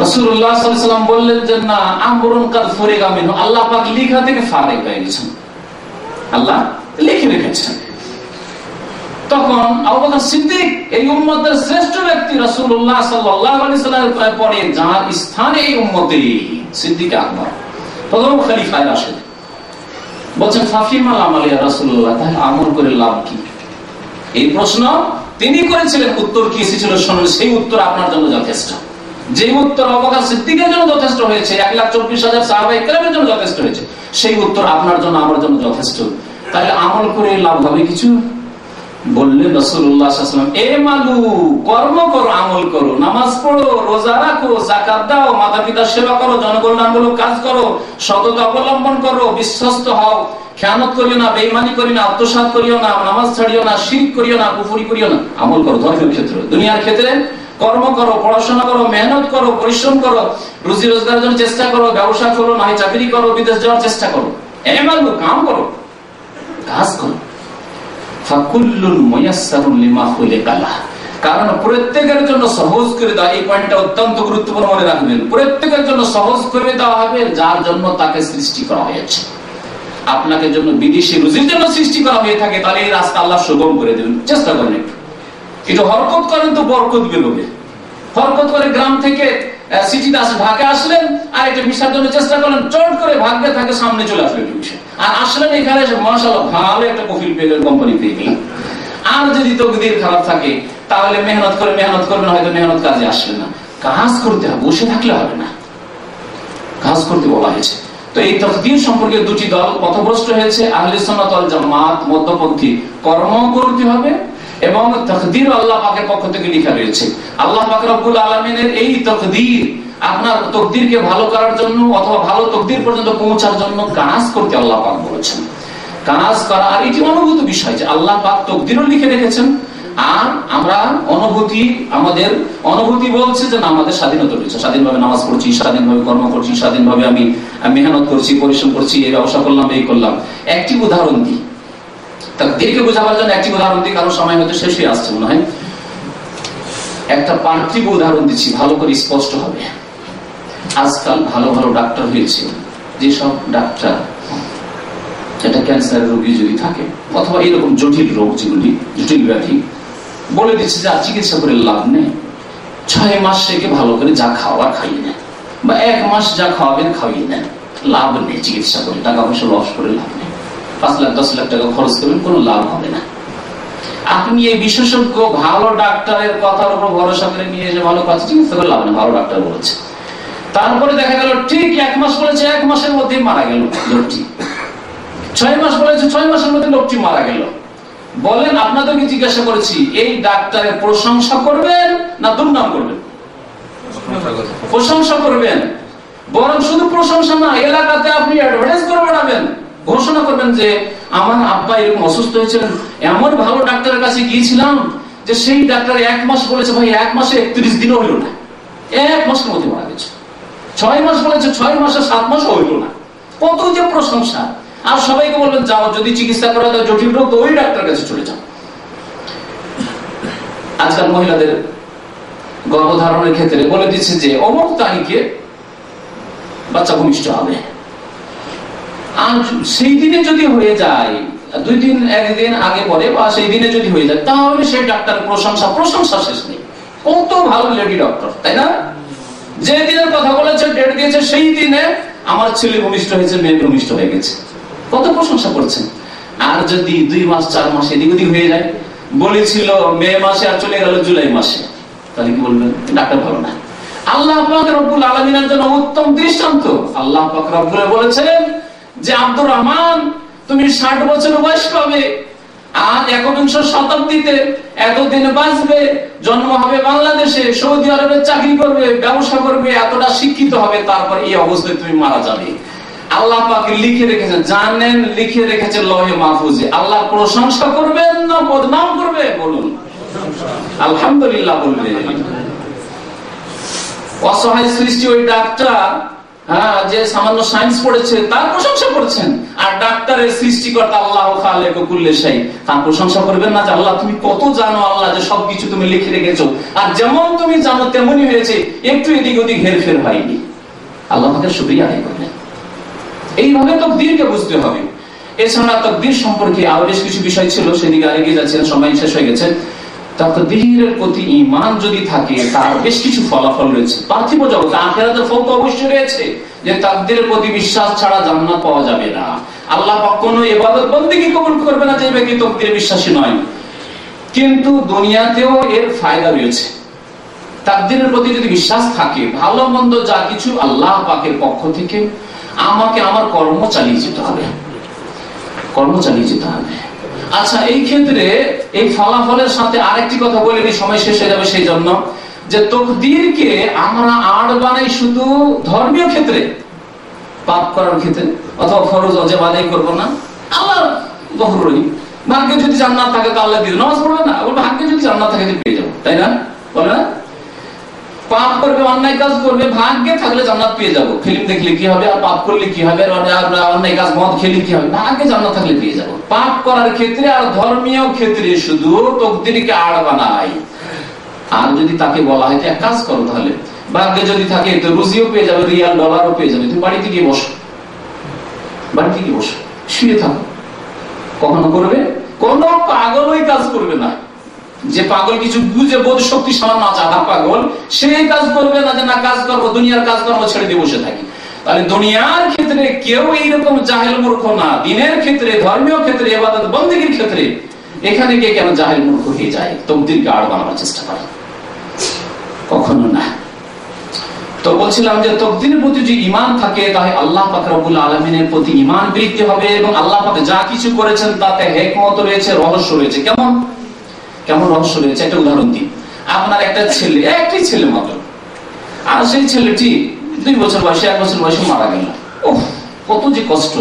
C: রসুল্লাহ সাল্লাম বললেন যে, না আমরুন মিনহু আল্লাহ পাক লিখা থেকে হয়ে গেছেন। আল্লাহ লিখে রেখেছেন। তখন আবু বকর সিদ্দিক, এই উম্মতের শ্রেষ্ঠ ব্যক্তি রাসূলুল্লাহ সাল্লাল্লাহু আলাইহি পরে যার স্থানে এই উম্মতে সিদ্দিক আকবর, প্রথম খলিফায় রাশিদ। বলছেন ফাফিমা আমাল ইয়া রাসূলুল্লাহ, তাহলে আমল করে লাভ কি? এই প্রশ্ন তিনি করেছিলেন, উত্তর কি এসেছিল শুনুন, সেই উত্তর আপনার জন্য যথেষ্ট। উত্তর অবকাশ সিদ্দিকের জন্য যথেষ্ট হয়েছে, এক লাখ চব্বিশ হাজার সাহাবাই কেরামের জন্য যথেষ্ট হয়েছে, সেই উত্তর আপনার জন্য, আমার জন্য যথেষ্ট। তাহলে আমল করে লাভ হবে কিছু? বললেন এ মালু, কর্ম করো, আমল করো, নামাজ পড়ো, রোজা রাখো জাকাত দাও মাতা পিতার সেবা করো কাজ করো, সততা অবলম্বন করো, বিশ্বস্ত হও, খেয়ানত করিও না বেইমানি করি না আত্মসাত করিও না, নামাজ ছাড়িও না শির করিও না, কুফুরি করিও না, আমল করো ধর্মের ক্ষেত্রে, দুনিয়ার ক্ষেত্রে কর্ম করো, পড়াশোনা করো, মেহনত করো, পরিশ্রম করো, রুজি রোজগারের জন্য চেষ্টা করো, ব্যবসা করো না চাকরি করো, বিদেশ যাওয়ার চেষ্টা করো। এমালু কাম করো, কাজ করো। কারণ প্রত্যেকের জন্য সহজ করে দেওয়া, এই পয়েন্টটা অত্যন্ত গুরুত্বপূর্ণ মনে রাখবেন। প্রত্যেকের জন্য সহজ করে দেওয়া হবে, যার জন্য তাকে সৃষ্টি করা হয়েছে। আপনাকে জন্য বিদেশি রুজির জন্য সৃষ্টি করা হয়ে থাকে, তাহলে এই রাস্তা আল্লাহ সুগম করে দেবেন। চেষ্টা করেন একটু। একটু হরকত করেন তো বরকত বেরোবে হরকত করে গ্রাম থেকে আসলেন, আর একটা ভিসার জন্য চেষ্টা করলেন, চট করে ভাগ্যে থাকে সামনে চলে আর আসলেন এখানে ভালো একটা কফিল পেয়ে গেলেন কোম্পানি আর যদি তকদির খারাপ থাকে, তাহলে মেহনত করে মেহনত করবেন, হয়তো মেহনত কাজে না। কাজ করতে হবে, বসে থাকলে হবে না। কাজ করতে বলা হয়েছে। তো এই তকদির সম্পর্কে দুটি দল পথভ্রষ্ট হয়েছে, আহলে সন্ন্যত ওয়াল জামাত, মধ্যপন্থী। কর্ম করতে হবে এবং তকদির আল্লাহ পাকের পক্ষ থেকে লেখা রয়েছে। আল্লাহ পাক রব্বুল আলামিনের এই তকদির আপনার তকদিরকে ভালো করার জন্য অথবা ভালো তকদির পর্যন্ত পৌঁছার জন্য কাজ করতে আল্লাহ পাক বলেছেন। কাজ করা আর এটি অনুভূত বিষয় যে আল্লাহ পাক তকদিরও লিখে রেখেছেন। আর আমরা অনুভূতি, আমাদের অনুভূতি বলছে যে না, আমাদের স্বাধীনতা রয়েছে। স্বাধীনভাবে নামাজ পড়ছি, স্বাধীনভাবে কর্ম করছি, স্বাধীনভাবে আমি মেহনত করছি, পরিশ্রম করছি, এই ব্যবসা করলাম, এই করলাম। একটি উদাহরণ দিই। তাদেরকে বোঝাবার জন্য একটি উদাহরণ দিই, কারণ সময় হয়তো শেষ হয়ে আসছে মনে হয়। একটা পার্থিব উদাহরণ দিচ্ছি, ভালো করে স্পষ্ট হবে। আজকাল ভালো ভালো ডাক্তার হয়েছে, যেসব ডাক্তার এটা ক্যান্সার রোগী যদি থাকে, অথবা এরকম জটিল রোগ যেগুলি, জটিল ব্যাধি, বলে দিচ্ছে যে আর চিকিৎসা করে লাভ নেই। ছয় মাস থেকে ভালো করে যা খাওয়ার খাইয়ে নেন বা এক মাস যা খাওয়াবেন খাইয়ে নেন লাভ নেই চিকিৎসা করে, টাকা পয়সা লস করে লাভ নেই। পাঁচ লাখ, দশ লাখ টাকা খরচ করবেন, কোনো লাভ হবে না। আপনি এই বিশেষজ্ঞ, ভালো ডাক্তারের কথার উপর ভরসা করে নিয়ে এসে ভালো কাজ চিকিৎসা করে লাভ নেই ভালো ডাক্তার বলেছে। তারপরে দেখা গেল, ঠিক এক মাস বলেছে, এক মাসের মধ্যেই মারা গেল লোকটি। ছয় মাস বলেছে, ছয় মাসের মধ্যে লোকটি মারা গেল। বলেন, আপনাদেরকে জিজ্ঞাসা করেছি, এই ডাক্তারের প্রশংসা করবেন না দুর্নাম করবেন? প্রশংসা করবেন। বরং শুধু প্রশংসা না, এলাকাতে আপনি অ্যাডভার্টাইজ করে বেড়াবেন। ঘোষণা করবেন যে আমার আব্বা এরকম অসুস্থ হয়েছিলেন। এমন ভালো ডাক্তারের কাছে গিয়েছিলাম যে সেই ডাক্তার এক মাস বলেছে, ভাই, এক মাসে একত্রিশ দিনও হইল না। এক মাসের মধ্যে মারা গেছে ছয় মাস বলেছে, ছয় মাসে সাত মাসও হইল না। কত যে প্রশংসা। আর সবাইকে বলবেন, যাও, যদি চিকিৎসা করা যায়, জটিল রোগ ওই ডাক্তার কাছে চলে যাও। আজকাল মহিলাদের গর্ভধারণের ক্ষেত্রে বলে দিচ্ছে যে, অমুক তারিখে বাচ্চা ভূমিষ্ঠ হবে। সেই দিনে যদি হয়ে যায়, দুই দিন, একদিন আগে পরে বা সেই দিনে যদি হয়ে যায়, তাহলে সেই ডাক্তার প্রশংসা প্রশংসা শেষ নেই। কত ভালো লেডি ডক্টর তাই না? যে দিনের কথা বলেছে ডেট দিয়েছে, সেই দিনে আমার ছেলে ভূমিষ্ঠ হয়েছে, মেয়ে ভূমিষ্ঠ হয়ে গেছে। কত প্রশংসা করছেন। আর যদি দুই মাস, চার মাস এদিক ওদিক হয়ে যায়, বলেছিল মে মাসে আর চলে গেল জুলাই মাসে, তাহলে কি বলবেন? ডাক্তার ভালো না। আল্লাহ পাক রব্বুল আলমিনের জন্য উত্তম দৃষ্টান্ত। আল্লাহ পাক রব্বুল বলেছেন যে আব্দুর রহমান, তুমি ষাট বছর বয়স পাবে, আর একবিংশ শতাব্দীতে এতদিন বাঁচবে, জন্ম হবে বাংলাদেশে, সৌদি আরবে চাকরি করবে, ব্যবসা করবে, এতটা শিক্ষিত হবে, তারপর এই অবস্থায় তুমি মারা যাবে। আল্লাহ পাকে লিখে রেখেছেন, জানেন, লিখে রেখেছেন লহে মাহফুজে। আল্লাহ প্রশংসা করবেন না বদনাম করবে? বলুন। আলহামদুলিল্লাহ বলবে। অসহায় সৃষ্টি ওই ডাক্তার হ্যাঁ যে সামান্য সায়েন্স পড়েছে, তার প্রশংসা করছেন। আর ডাক্তারের সৃষ্টিকর্তা আল্লাহ তার প্রশংসা করবেন না যে আল্লাহ, তুমি কত জানো আল্লাহ যে সবকিছু তুমি লিখে রেখেছো। আর যেমন তুমি জানো, তেমনই হয়েছে। একটু এদিক ওদিক হেরফের হয়নি। আল্লাহ আমাকে সুক্রিয়া আদায় করবেন এইভাবে বুঝতে হবে। এছাড়া তকদির সম্পর্কে আরও বেশ কিছু বিষয় ছিল, সেদিকে এগিয়ে যাচ্ছেন, সময় শেষ হয়ে গেছে। তকদিরের প্রতি যদি থাকে, তার বেশ কিছু ফলাফল রয়েছে। পার্থিব জগতে ফল তো অবশ্যই রয়েছে, যে তাকদিরের প্রতি বিশ্বাস ছাড়া জান্নাত পাওয়া যাবে না। আল্লাহ কোনো কবুল করবে না যে ব্যক্তি বিশ্বাসী নয়। কিন্তু দুনিয়াতেও এর ফায়দা রয়েছে। তাকদিরের প্রতি যদি বিশ্বাস থাকে, ভালো মন্দ যা কিছু আল্লাহ পাকের পক্ষ থেকে, আমাকে আমার কর্ম চালিয়ে যেতে হবে। কর্ম চালিয়ে যেতে হবে। আচ্ছা এই ক্ষেত্রে এই ফলাফলের সাথে আরেকটি কথা বলে দিই, সময় শেষ হয়ে যাবে সেই জন্য, যে তকদিরকে আমরা আড় বানাই শুধু ধর্মীয় ক্ষেত্রে, পাপ করার ক্ষেত্রে, অথবা ফরজ, অজেব আদায় করব না। আল্লাহ গফর রহিম। ভাগ্যে যদি জান্নাত থাকে তো আল্লাহ দিল নামাজ পড়বে না ভাগ্যে যদি জান্নাত থাকে পেয়ে যাব। তাই না? বলে না? পাপ করবে, অন্যায় কাজ করবে, ভাগ্যে থাকলে জান্নাত পেয়ে যাব। ফিল্ম দেখলে কি হবে, আর পাপ করলে কি হবে অন্যায় কাজ মদ খেলে কি হবে? ভাগ্যে জান্নাত থাকলে পেয়ে যাব। পাপ করার ক্ষেত্রে আর ধর্মীয় ক্ষেত্রে শুধু তকদিরকে আড় বানায় আর যদি তাকে বলা হয় এক কাজ করো তাহলে। ভাগ্যে যদি থাকে, তো রুজিও পেয়ে যাবে, রিয়াল ডলারও পেয়ে যাবে। তুমি বাড়িতে গিয়ে বসো। বাড়িতে গিয়ে বসো। শুয়ে থাকো। কখনো করবে? কোন পাগল ওই কাজ করবে না। যে পাগল কিছু বুঝে বোধ শক্তি সামান্য আছে, আধা পাগল সেই কাজ করবে না যে না কাজ করব, দুনিয়ার কাজ করব ছেড়ে দিয়ে বসে থাকি। তাহলে দুনিয়ার ক্ষেত্রে কেউ এইরকম জাহেল মূর্খ না। দিনের ক্ষেত্রে, ধর্মীয় ক্ষেত্রে এবাদত বন্দীগীর ক্ষেত্রে, এখানে কে কেন জাহেল মূর্খ হয়ে যায়? তকদিরকে আড় বানানোর চেষ্টা করে। কখনো না। তো বলছিলাম যে তকদিরের প্রতি যে ইমান থাকে, তাহলে আল্লাহ পাক রব্বুল আলমিনের প্রতি ইমান বৃদ্ধি হবে এবং আল্লাহ পাক যা কিছু করেছেন তাতে হেকমত রয়েছে, রহস্য রয়েছে। কেমন? কেমন রহস্য রয়েছে? একটা উদাহরণ দিই। আপনার একটা ছেলে, একটি ছেলে মাত্র। আর সেই ছেলেটি দুই বছর বয়সে, এক বছর বয়সে মারা গেল। ও কত যে কষ্ট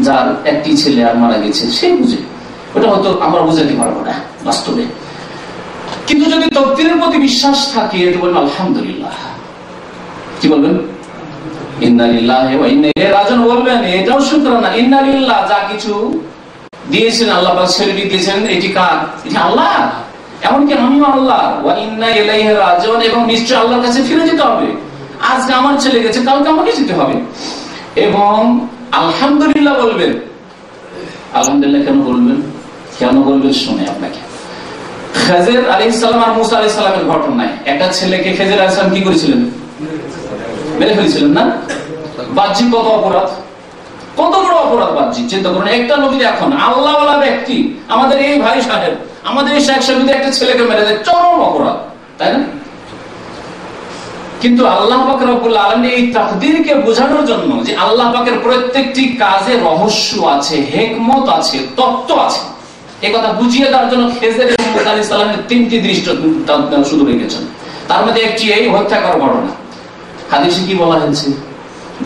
C: যার একটি ছেলে আর মারা গেছে, সে বুঝে। ওটা হয়তো আমরা বুঝাতে পারব না, বাস্তবে। কিন্তু যদি তকদিরের প্রতি বিশ্বাস থাকে এটা বলবেন আলহামদুলিল্লাহ। কি বলবেন? বলবেন, এটাও শুক্রানা ইন্নালিল্লাহ যা কিছু দিয়েছেন, আল্লাহ ছেড়ে দিয়েছেন এটি কার? এটি আল্লাহ। এমনকি আমিও আল্লাহ। এবং নিশ্চয় আল্লাহর কাছে ফিরে যেতে হবে। আজকে আমার গেছে, কালকে আমাকে যেতে হবে। এবং আলহামদুলিল্লাহ বলবেন। আলহামদুলিল্লাহ কেন বলবেন? কেন বলবেন শুনে আপনাকে। খেজের আলাইহিস সালাম আর মুসা আলাইহিস সালামের ঘটনায় একটা ছেলেকে খেজের আলাইহিস সালাম কি করেছিলেন? মেরে ফেলেছিলেন না? বাহ্যিক কত অপরাধ? কত বড় অপরাধ বাহ্যিক চিন্তা করুন, একটা নবী এখন আল্লাহওয়ালা ব্যক্তি আমাদের এই ভাই সাহেব, আমাদের এই শেখ সাহেব একটা ছেলেকে মেরে দেয়, চরম অপরাধ, তাই না? কিন্তু আল্লাহ পাক রব্বুল আলামিন এই তাকদীরকে বোঝানোর জন্য যে আল্লাহ পাকের প্রত্যেকটি কাজে রহস্য আছে, হেকমত আছে, তত্ত্ব আছে। এই কথা বুঝিয়ে দেওয়ার জন্য খেজের আলাইহিস সালামের তিনটি দৃষ্টান্ত শুধু রেখেছেন তার মধ্যে একটি এই হত্যা করার ঘটনা। হাদিসে কি বলা হয়েছে?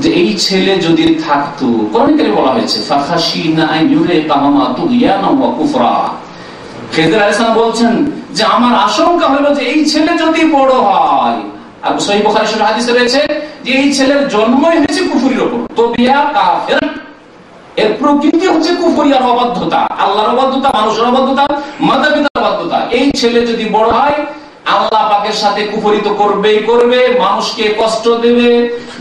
C: যে এই ছেলে যদি থাকতো, কোরআনে বলা হয়েছে, ফাখাশিনা আইয়ুরে কামামা তুগিয়ানা ওয়া কুফরা। খেজর আলাইহিস সালাম বলছেন যে, আমার আশঙ্কা হলো যে এই ছেলে যদি বড় হয়। আর সহিহ বুখারী শরীফ হাদিসে রয়েছে যে, এই ছেলের জন্মই হয়েছে কুফরির উপর তো বিয়া কাফের। এর প্রকৃতি হচ্ছে কুফরি আর অবাধ্যতা, আল্লাহর অবাধ্যতা, মানুষের অবাধ্যতা মাতা পিতার অবাধ্যতা। এই ছেলে যদি বড় হয় আল্লাহ পাকের সাথে কুফরিত করবেই করবে, মানুষকে কষ্ট দেবে,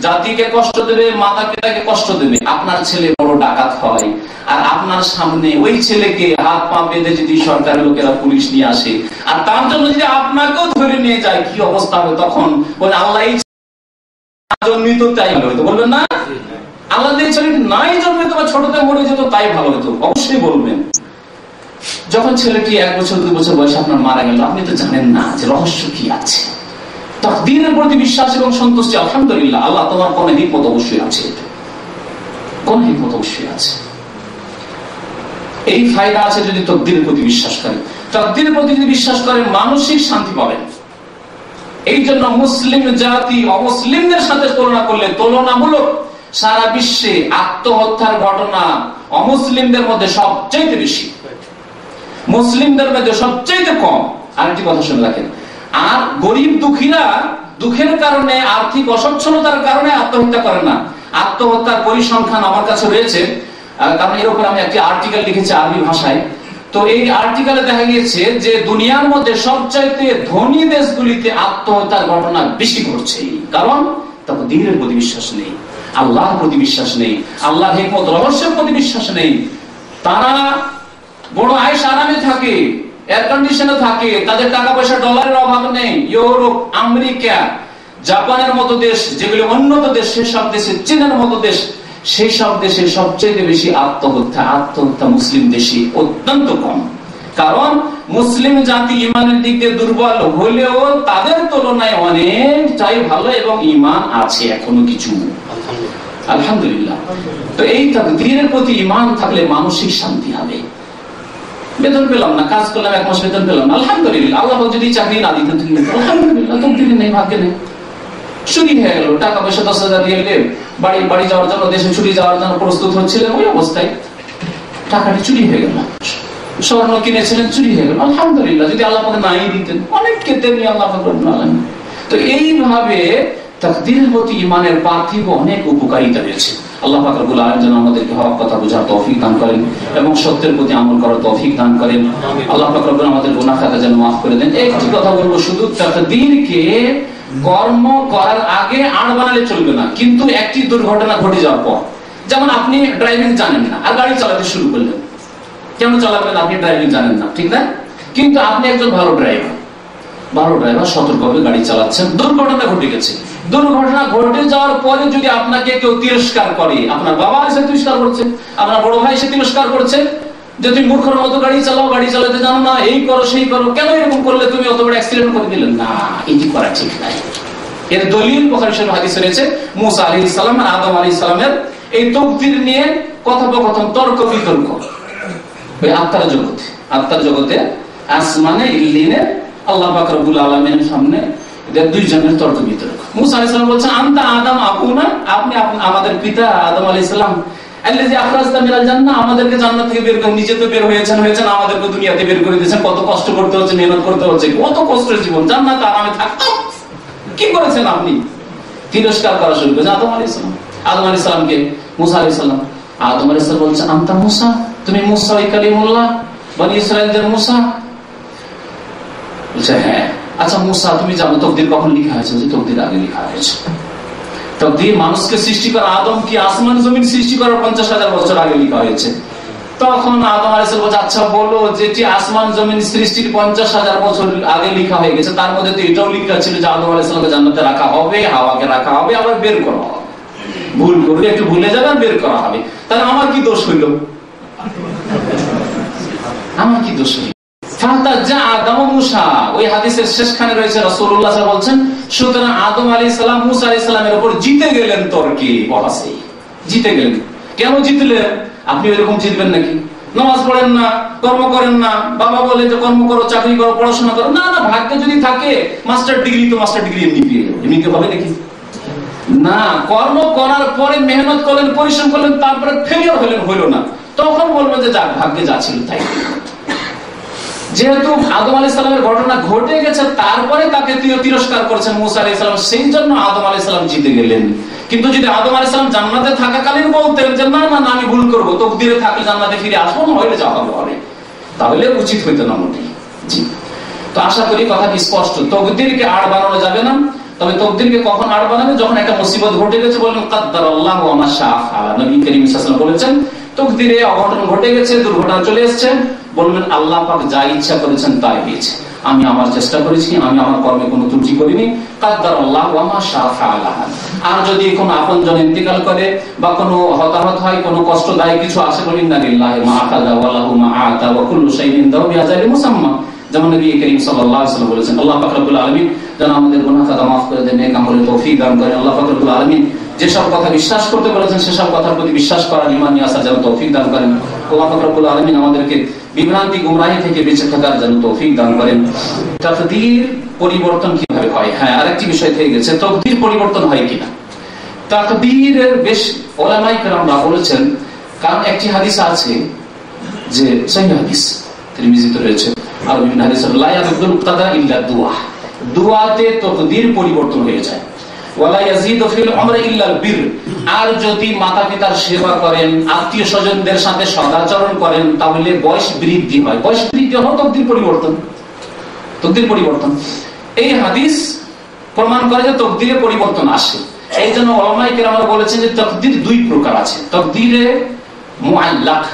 C: জাতিকে কষ্ট দেবে মাতা পিতাকে কষ্ট দেবে। আপনার ছেলে বড় ডাকাত হয়, আর আপনার সামনে ওই ছেলেকে হাত পা বেঁধে যদি সরকারের লোকেরা পুলিশ নিয়ে আসে, আর তার জন্য যদি আপনাকেও ধরে নিয়ে যায়, কি অবস্থা হবে তখন? আল্লাহ এই জন্মিত তাই হতো। বলবেন না? আল্লাহ যে ছেলেটি নাই জন্মিত বা ছোটতে মরে যেত তাই ভালো হতো। অবশ্যই বলবেন। যখন ছেলেটি এক বছর, দুই বছর বয়সে আপনার মারা গেল, আপনি তো জানেন না যে রহস্য কি আছে। প্রতি বিশ্বাস এবং সন্তুষ্টি, আলহামদুলিল্লাহ, আল্লাহ তোমার কোন হিকমত অবশ্যই আছে কোন অবশ্যই আছে? এই ফায়দা আছে যদি প্রতি বিশ্বাস প্রতি যদি বিশ্বাস মানসিক শান্তি পাবেন। এই জন্য মুসলিম জাতি অমুসলিমদের সাথে তুলনা করলে তুলনামূলক সারা বিশ্বে আত্মহত্যার ঘটনা অমুসলিমদের মধ্যে সবচেয়ে বেশি। মুসলিমদের মধ্যে সবচেয়ে কম আরেকটি কথা শুনে রাখেন। আর গরিব দুঃখীরা দুঃখের কারণে, আর্থিক অসচ্ছলতার কারণে আত্মহত্যা করে না। আত্মহত্যার পরিসংখ্যান আমার কাছে রয়েছে। কারণ এর উপর আমি একটি আর্টিকেল লিখেছি আরবি ভাষায়। তো এই আর্টিকেলে দেখা গিয়েছে যে দুনিয়ার মধ্যে সবচাইতে ধনী দেশগুলিতে আত্মহত্যার ঘটনা বেশি ঘটছে। কারণ তাদের দিনের প্রতি বিশ্বাস নেই, আল্লাহর প্রতি বিশ্বাস নেই আল্লাহ হেকমত রহস্যের প্রতি বিশ্বাস নেই। তারা বড় আয়স আরামে থাকে এয়ার কন্ডিশনে থাকে তাদের টাকা পয়সা ডলারের অভাব নেই। ইউরোপ আমেরিকা জাপানের মতো দেশ যেগুলো উন্নত দেশ সেসব দেশে চীনের মতো দেশ সেই সব দেশে সবচেয়ে বেশি আত্মহত্যা আত্মহত্যা মুসলিম দেশে অত্যন্ত কম। কারণ মুসলিম জাতি ইমানের দিক দিয়ে দুর্বল হলেও তাদের তুলনায় অনেকটাই ভালো এবং ইমান আছে এখনও কিছু। আলহামদুলিল্লাহ। তো এই দিনের প্রতি ইমান থাকলে মানসিক শান্তি হবে। বেতন পেলাম না, কাজ করলাম, এক মাস বেতন পেলাম না। আলহামদুলিল্লাহ, আল্লাহ যদি চাকরি না দিতেন তুমি আলহামদুলিল্লাহ, তো দিনে নেই, ভাগ্যে নেই। চুরি হয়ে গেল, টাকা পয়সা দশ হাজার দিয়ে বাড়ি বাড়ি যাওয়ার জন্য, দেশে ছুটি যাওয়ার জন্য প্রস্তুত হচ্ছিলেন, ওই অবস্থায় টাকাটি চুরি হয়ে গেল। স্বর্ণ কিনেছিলেন, চুরি হয়ে গেল। আলহামদুলিল্লাহ, যদি আল্লাহ পাকে নাই দিতেন অনেককে তেমনি আল্লাহ তো এইভাবে তাকদীরের প্রতি ইমানের পার্থিব অনেক উপকারিতা রয়েছে। আল্লাহ পাক রব্বুল আলামিন যেন আমাদেরকে হক কথা বোঝার তৌফিক দান করেন এবং সত্যের প্রতি আমল করার তৌফিক দান করেন। আল্লাহ পাক রব্বুল আমাদের গুনাহ খাতা যেন মাফ করে দেন। একটি কথা বলব, শুধু তাকদীরকে কর্ম করার আগে আড় বানালে চলবে না, কিন্তু একটি দুর্ঘটনা ঘটে যাওয়ার পর। যেমন আপনি ড্রাইভিং জানেন না, আর গাড়ি চালাতে শুরু করলেন। কেন চালাবেন আপনি ড্রাইভিং জানেন না, ঠিক না? কিন্তু আপনি একজন ভালো ড্রাইভার ভালো ড্রাইভার সতর্কভাবে গাড়ি চালাচ্ছেন। দুর্ঘটনা ঘটে গেছে। দুর্ঘটনা ঘটে যাওয়ার পরে যদি আপনাকে কেউ তিরস্কার করে, আপনার বাবা এসে তিরস্কার করছে, আপনার বড় ভাই এসে তিরস্কার করছে, যে তুমি মূর্খর মতো গাড়ি চালাও, গাড়ি চালাতে জানো না, এই করো, সেই করো, কেন এরকম করলে তুমি অত বড় অ্যাক্সিডেন্ট করে দিলেন না এটি করা ঠিক নাই। এর দলিল বুখারী শরীফ হাদিসে রয়েছে, মুসা আলাইহিস সালাম আর আদম আলাইহিস সালামের এই তকদির নিয়ে কথোপকথন, তর্ক বিতর্ক। ওই আত্মার জগতে আত্মার জগতে আসমানে, ইল্লিনে আল্লাহ পাক রব্বুল আলামিনের সামনে দুইজনের তর্ক বিতর্ক। মুসা আলাইহিস সালাম বলছেন, আনতা আদম আকুনা? আপনি আমাদের পিতা আদম আলাইহিস সালাম। আল্লাযী আখরাজতা মিনাল জান্নাহ, আমাদেরকে জান্নাত থেকে বের করে নিজে তো বের হয়েছেন হয়েছেন, আমাদেরকে দুনিয়াতে বের করে দিয়েছেন। কত কষ্ট করতে হচ্ছে মেহনত করতে হচ্ছে কত কষ্টের জীবন, জান্নাত আরামে থাকতাম? কি করেছেন আপনি? তিরস্কার করা শুরু করেছেন আদম আলী ইসলাম আদম আলী ইসলামকে মুসা তুমি মুসা? বলছে হ্যাঁ। আচ্ছা মুসা, তুমি জানো, তকদির কখন লেখা হয়েছে যে তকদির আগে লেখা হয়েছে? তকদির মানুষকে সৃষ্টি করা আদম কি আসমান জমিন সৃষ্টি করার পঞ্চাশ হাজার বছর আগে লেখা হয়েছে? তখন আদম বলছে আচ্ছা বলো, যেটি আসমান জমিন সৃষ্টির পঞ্চাশ হাজার বছর আগে লেখা হয়ে গেছে, তার মধ্যে তো এটাও লেখা ছিল যে আদম আলাইসালকে জান্নাতে রাখা হবে, হাওয়াকে রাখা হবে, আবার বের করা হবে। ভুল করলে একটু ভুলে যাবে বের করা হবে। তাহলে আমার কি দোষ হইল? আমার কি দোষ হইল? যে ভাগ্যে যদি থাকে, মাস্টার ডিগ্রি তো মাস্টার ডিগ্রি এমনি পেয়ে এমনিতে হবে নাকি? না, কর্ম করার পরে মেহনত করলেন, পরিশ্রম করলেন, তারপরে ফেলিয়ার হলেন হইল না। তখন বলবেন যে যাক, ভাগ্যে যা ছিল তাই। যেহেতু আদম আলি সালামের ঘটনা ঘটে গেছে, তারপরে তাকে তিরস্কার করছেন মুসা আলি সালাম। সেই জন্য আদম আলি সালাম জিতে গেলেন। কিন্তু যদি আদম আলি সালাম জান্নাতে থাকাকালীন বলতেন যে, না না আমি ভুল করব, তকদিরে থাকলে জান্নাতে ফিরে আসব না, হইলে যাওয়া হবে তাহলে উচিত হইতো না মোটেই। জি। তো আশা করি কথা স্পষ্ট। তকদিরকে আড় বানানো যাবে না। তবে তকদিরকে কখন আড় বানাবে? যখন একটা মুসিবত ঘটে গেছে বললেন কাদ্দার আল্লাহ আমার শাহ নবী করিম বলেছেন, তকদিরে অঘটন ঘটে গেছে, দুর্ঘটনা চলে এসেছে। বলবেন, আল্লাহ পাক যা ইচ্ছা করেছেন তাই হয়েছে আমি আমার চেষ্টা করেছি, আমি আমার কর্মে কোনো ত্রুটি করিনি। আল্লাহ আর যদি কোনো আপন জন ইন্তিকাল করে বা কোনো হতাহত হয়, কোনো কষ্টদায়ক কিছু আসে, বলি না লিল্লাহি মা আকাদা ওয়ালাহু মা আতা ওয়া কুল্লু শাইইন বিআজালি মুসাম্মা। যেমন নবী করিম সাল্লাল্লাহু আলাইহি বলেছেন, আল্লাহ পাক রব্বুল আলামিন যেন আমাদের গুনাহ খাতা মাফ করে দেন, নেক আমলের তৌফিক দান করেন। আল্লাহ পাক রব্বুল আলামিন যেসব কথা বিশ্বাস করতে বলেছেন, সেসব কথার প্রতি বিশ্বাস করার ঈমান নিয়ে আসার যেন তৌফিক দান করেন। আল্লাহ পাক রব্বুল আলামিন আমাদেরকে বিভ্রান্তি গুমরাহি থেকে বেঁচে থাকার যেন তৌফিক দান করেন। তাকদীর পরিবর্তন কীভাবে হয়? হ্যাঁ আরেকটি বিষয় থেকে গেছে। তকদির পরিবর্তন হয় কিনা? তাকদীরের বেশ ওলামাই কেরামরা বলেছেন, কারণ একটি হাদিস আছে যে, সহি হাদিস, তিরমিজিতে রয়েছে আর বিভিন্ন হাদিস, লা ইয়াবদুল মুক্তাদা ইল্লা দুআ দুয়াতে তকদির পরিবর্তন হয়ে যায়। আমরি আর যদি মাতা পিতার সেবা করেন আত্মীয় স্বজনদের সাথে সদাচরণ করেন, তাহলে বয়স বৃদ্ধি হয়। বয়স বৃদ্ধি হওয়া তকদির পরিবর্তন। তকদির পরিবর্তন। এই হাদিস প্রমাণ করে যে তকদিরে পরিবর্তন আসে। এই জন্য ওলামাই কেরামা বলেছেন যে তকদির দুই প্রকার আছে। তকদিরে মুআল্লাক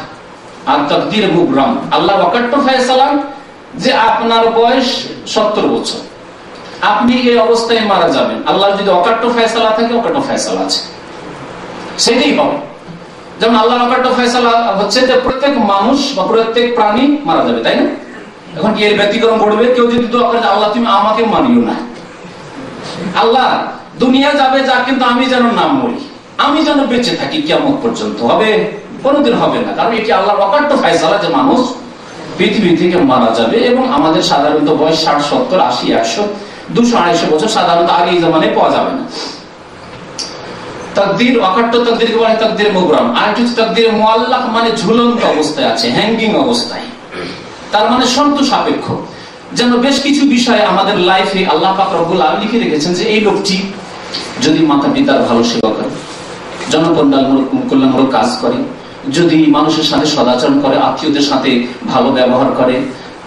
C: আর তকদির মুবরাম আল্লাহ ওয়াকাট্ট ফয়সালা যে আপনার বয়স সত্তর বছর। আপনি এই অবস্থায় মারা যাবেন। আল্লাহ যদি অকাট্য ফয়সালা থাকে, অকাট্য ফয়সালা আছে। সেটাই হবে। যেমন আল্লাহ অকাট্য ফয়সালা হচ্ছে যে প্রত্যেক মানুষ বা প্রত্যেক প্রাণী মারা যাবে, তাই না? এখন এর ব্যতিক্রম ঘটবে? কেউ যদি দোয়া করে আল্লাহ, তুমি আমাকে মারিও না। আল্লাহ, দুনিয়া যাবে যা, কিন্তু আমি যেন না মরি। আমি যেন বেঁচে থাকি কেমন পর্যন্ত হবে, কোনোদিন হবে না। কারণ এটি আল্লাহর অকাট্য ফয়সালা যে মানুষ পৃথিবী থেকে মারা যাবে এবং আমাদের সাধারণত বয়স ষাট, সত্তর, আশি, একশো দুশো আড়াইশো বছর সাধারণত আগে এই জামানে পাওয়া যাবে না। তাকদির, অকাট্য তাকদির বলে তাকদির মুগরাম আর একটি তাকদির মোয়াল্লাক মানে ঝুলন্ত অবস্থায় আছে হ্যাঙ্গিং অবস্থায়। তার মানে সাপেক্ষ যেন বেশ কিছু বিষয় আমাদের লাইফে আল্লাহ পাক রব্বুল আলামিন লিখে রেখেছেন যে, এই লোকটি যদি মাতা পিতার ভালো সেবা করে জনকল্যাণমূলক কল্যাণমূলক কাজ করে, যদি মানুষের সাথে সদাচরণ করে, আত্মীয়দের সাথে ভালো ব্যবহার করে,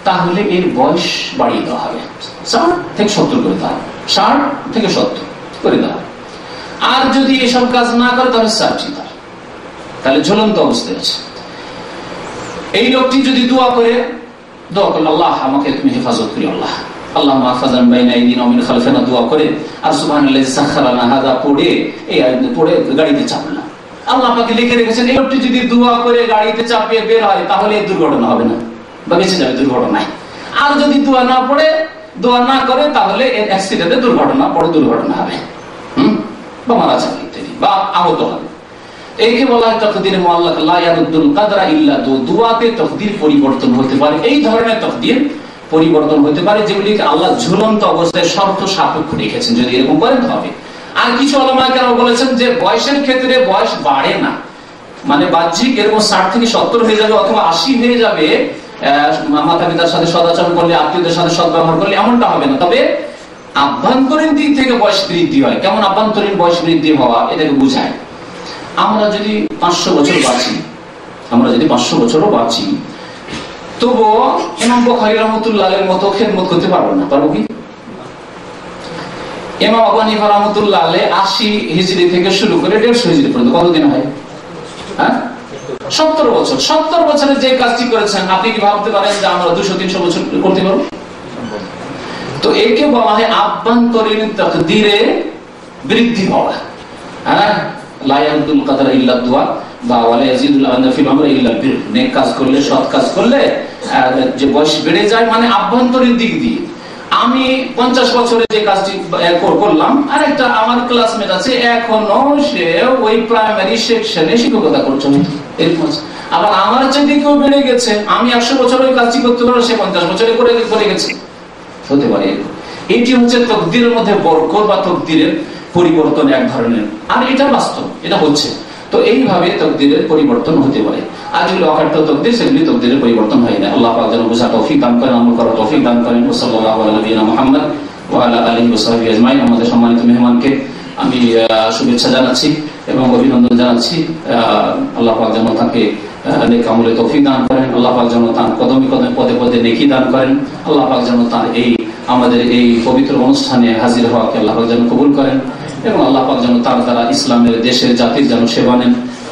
C: তাহলে এর বয়স বাড়িয়ে দেওয়া হবে। ষাট থেকে সত্তর করে ষাট থেকে সত্তর করে আর যদি এসব কাজ না করে, তাহলে তাহলে ঝুলন্ত অবস্থায় আছে। এই লোকটি যদি দোয়া করে, দোয়া করলে আল্লাহ আমাকে তুমি হেফাজত করি আল্লাহ। আল্লাহ মাহফাজান অমিন খালফেনা, দোয়া করে। আর হাদা, পড়ে এই পড়ে, গাড়িতে আল্লাহ লিখে রেখেছেন, এই লোকটি যদি দোয়া করে, গাড়িতে চাপিয়ে বের হয়, তাহলে দুর্ঘটনা হবে না। বা বেঁচে যাবে, দুর্ঘটনায়। আর যদি দোয়া না পড়ে দোয়া না করে তাহলে এর অ্যাক্সিডেন্টে দুর্ঘটনা পড়ে দুর্ঘটনা হবে। বা মারা যাবে ইত্যাদি বা আহত হবে। একে বলা হয় তকদির মোয়াল্লাক লা ইয়ারুদ্দুল কাদরা ইল্লা দু। দুআতে তকদির পরিবর্তন হতে পারে। এই ধরনের তকদির পরিবর্তন হতে পারে আল্লাহ ঝুলন্ত অবস্থায় শর্ত সাপেক্ষ রেখেছেন। যদি এরকম করেন হবে। আর কিছু কেন বলেছেন যে, বয়সের ক্ষেত্রে বয়স বাড়ে না। মানে বাহ্যিক এরকম ষাট থেকে সত্তর হয়ে যাবে অথবা আশি হয়ে যাবে মাতা পিতার সাথে সদাচরণ করলে, আত্মীয়দের সাথে সদ্ব্যবহার করলে এমনটা হবে না। তবে আভ্যন্তরীণ দিক থেকে বয়স বৃদ্ধি হয়। কেমন আভ্যন্তরীণ বয়স বৃদ্ধি হওয়া এটাকে বুঝায়। আমরা যদি পাঁচশো বছর বাঁচি, আমরা যদি পাঁচশো বছরও বাঁচি, তবুও ইমাম বখারি রহমতুল্লাহের মতো খেদমত করতে পারব না। পারব কি? ইমাম আবু রহমতুল্লাহ আশি হিজরি থেকে শুরু করে দেড়শো হিজরি পর্যন্ত। কতদিন হয়? হ্যাঁ? সত্তর বছর, সত্তর বছরের যে কাজটি করেছেন, আপনি কি ভাবতে পারেন যে আমরা দুশো তিনশো বছর করতে পারব? তো একে বলা হয় আভ্যন্তরীণ তকদিরে বৃদ্ধি হওয়া হ্যাঁ? লায়াতুল কাদার ইল্লা দুয়া, বা ওয়ালা ইল্লা নেক কাজ করলে, সৎ কাজ করলে যে বয়স বেড়ে যায় মানে আভ্যন্তরীণ দিক দিয়ে। আমি পঞ্চাশ বছরে যে কাজটি করলাম আর একটা আমার ক্লাসমেট আছে, এখনও সে ওই প্রাইমারি সেকশনে শিক্ষকতা করছে। এরকম। আবার আমার চাইতে কেউ বেড়ে গেছে, আমি একশো বছর ওই কাজটি করতে পারো সে পঞ্চাশ বছরে করে করে গেছে। হতে পারে। এটি হচ্ছে তকদিরের মধ্যে বরকত বা তকদিরের পরিবর্তন এক ধরনের। আর এটা বাস্তব, এটা হচ্ছে। তো এইভাবে তকদিরের পরিবর্তন হতে পারে। আর যেগুলো তকদির, সেগুলি তকদিরের পরিবর্তন হয় না। আল্লাহ পাক যেন বোঝা তৌফিক দান করেন, আমল করার তৌফিক দান করেন। সাল্লাল্লাহু আলা নবিয়িনা মুহাম্মদ ওয়া আলা আলিহি ওয়া সাহবিহি আজমাইন। আমাদের সম্মানিত মেহমানকে আমি শুভেচ্ছা জানাচ্ছি এবং অভিনন্দন জানাচ্ছি। আল্লাহ পাক যেন তাকে নেক আমলে তৌফিক দান করেন। আল্লাহ পাক যেন তার কদমে কদমে, পদে পদে নেকি দান করেন। আল্লাহ পাক যেন তার এই, আমাদের এই পবিত্র অনুষ্ঠানে হাজির হওয়াকে আল্লাহ পাক যেন কবুল করেন। এবং আল্লাহ পাক যেন তার দ্বারা ইসলামের দেশের জাতির যেন সেবা নেন।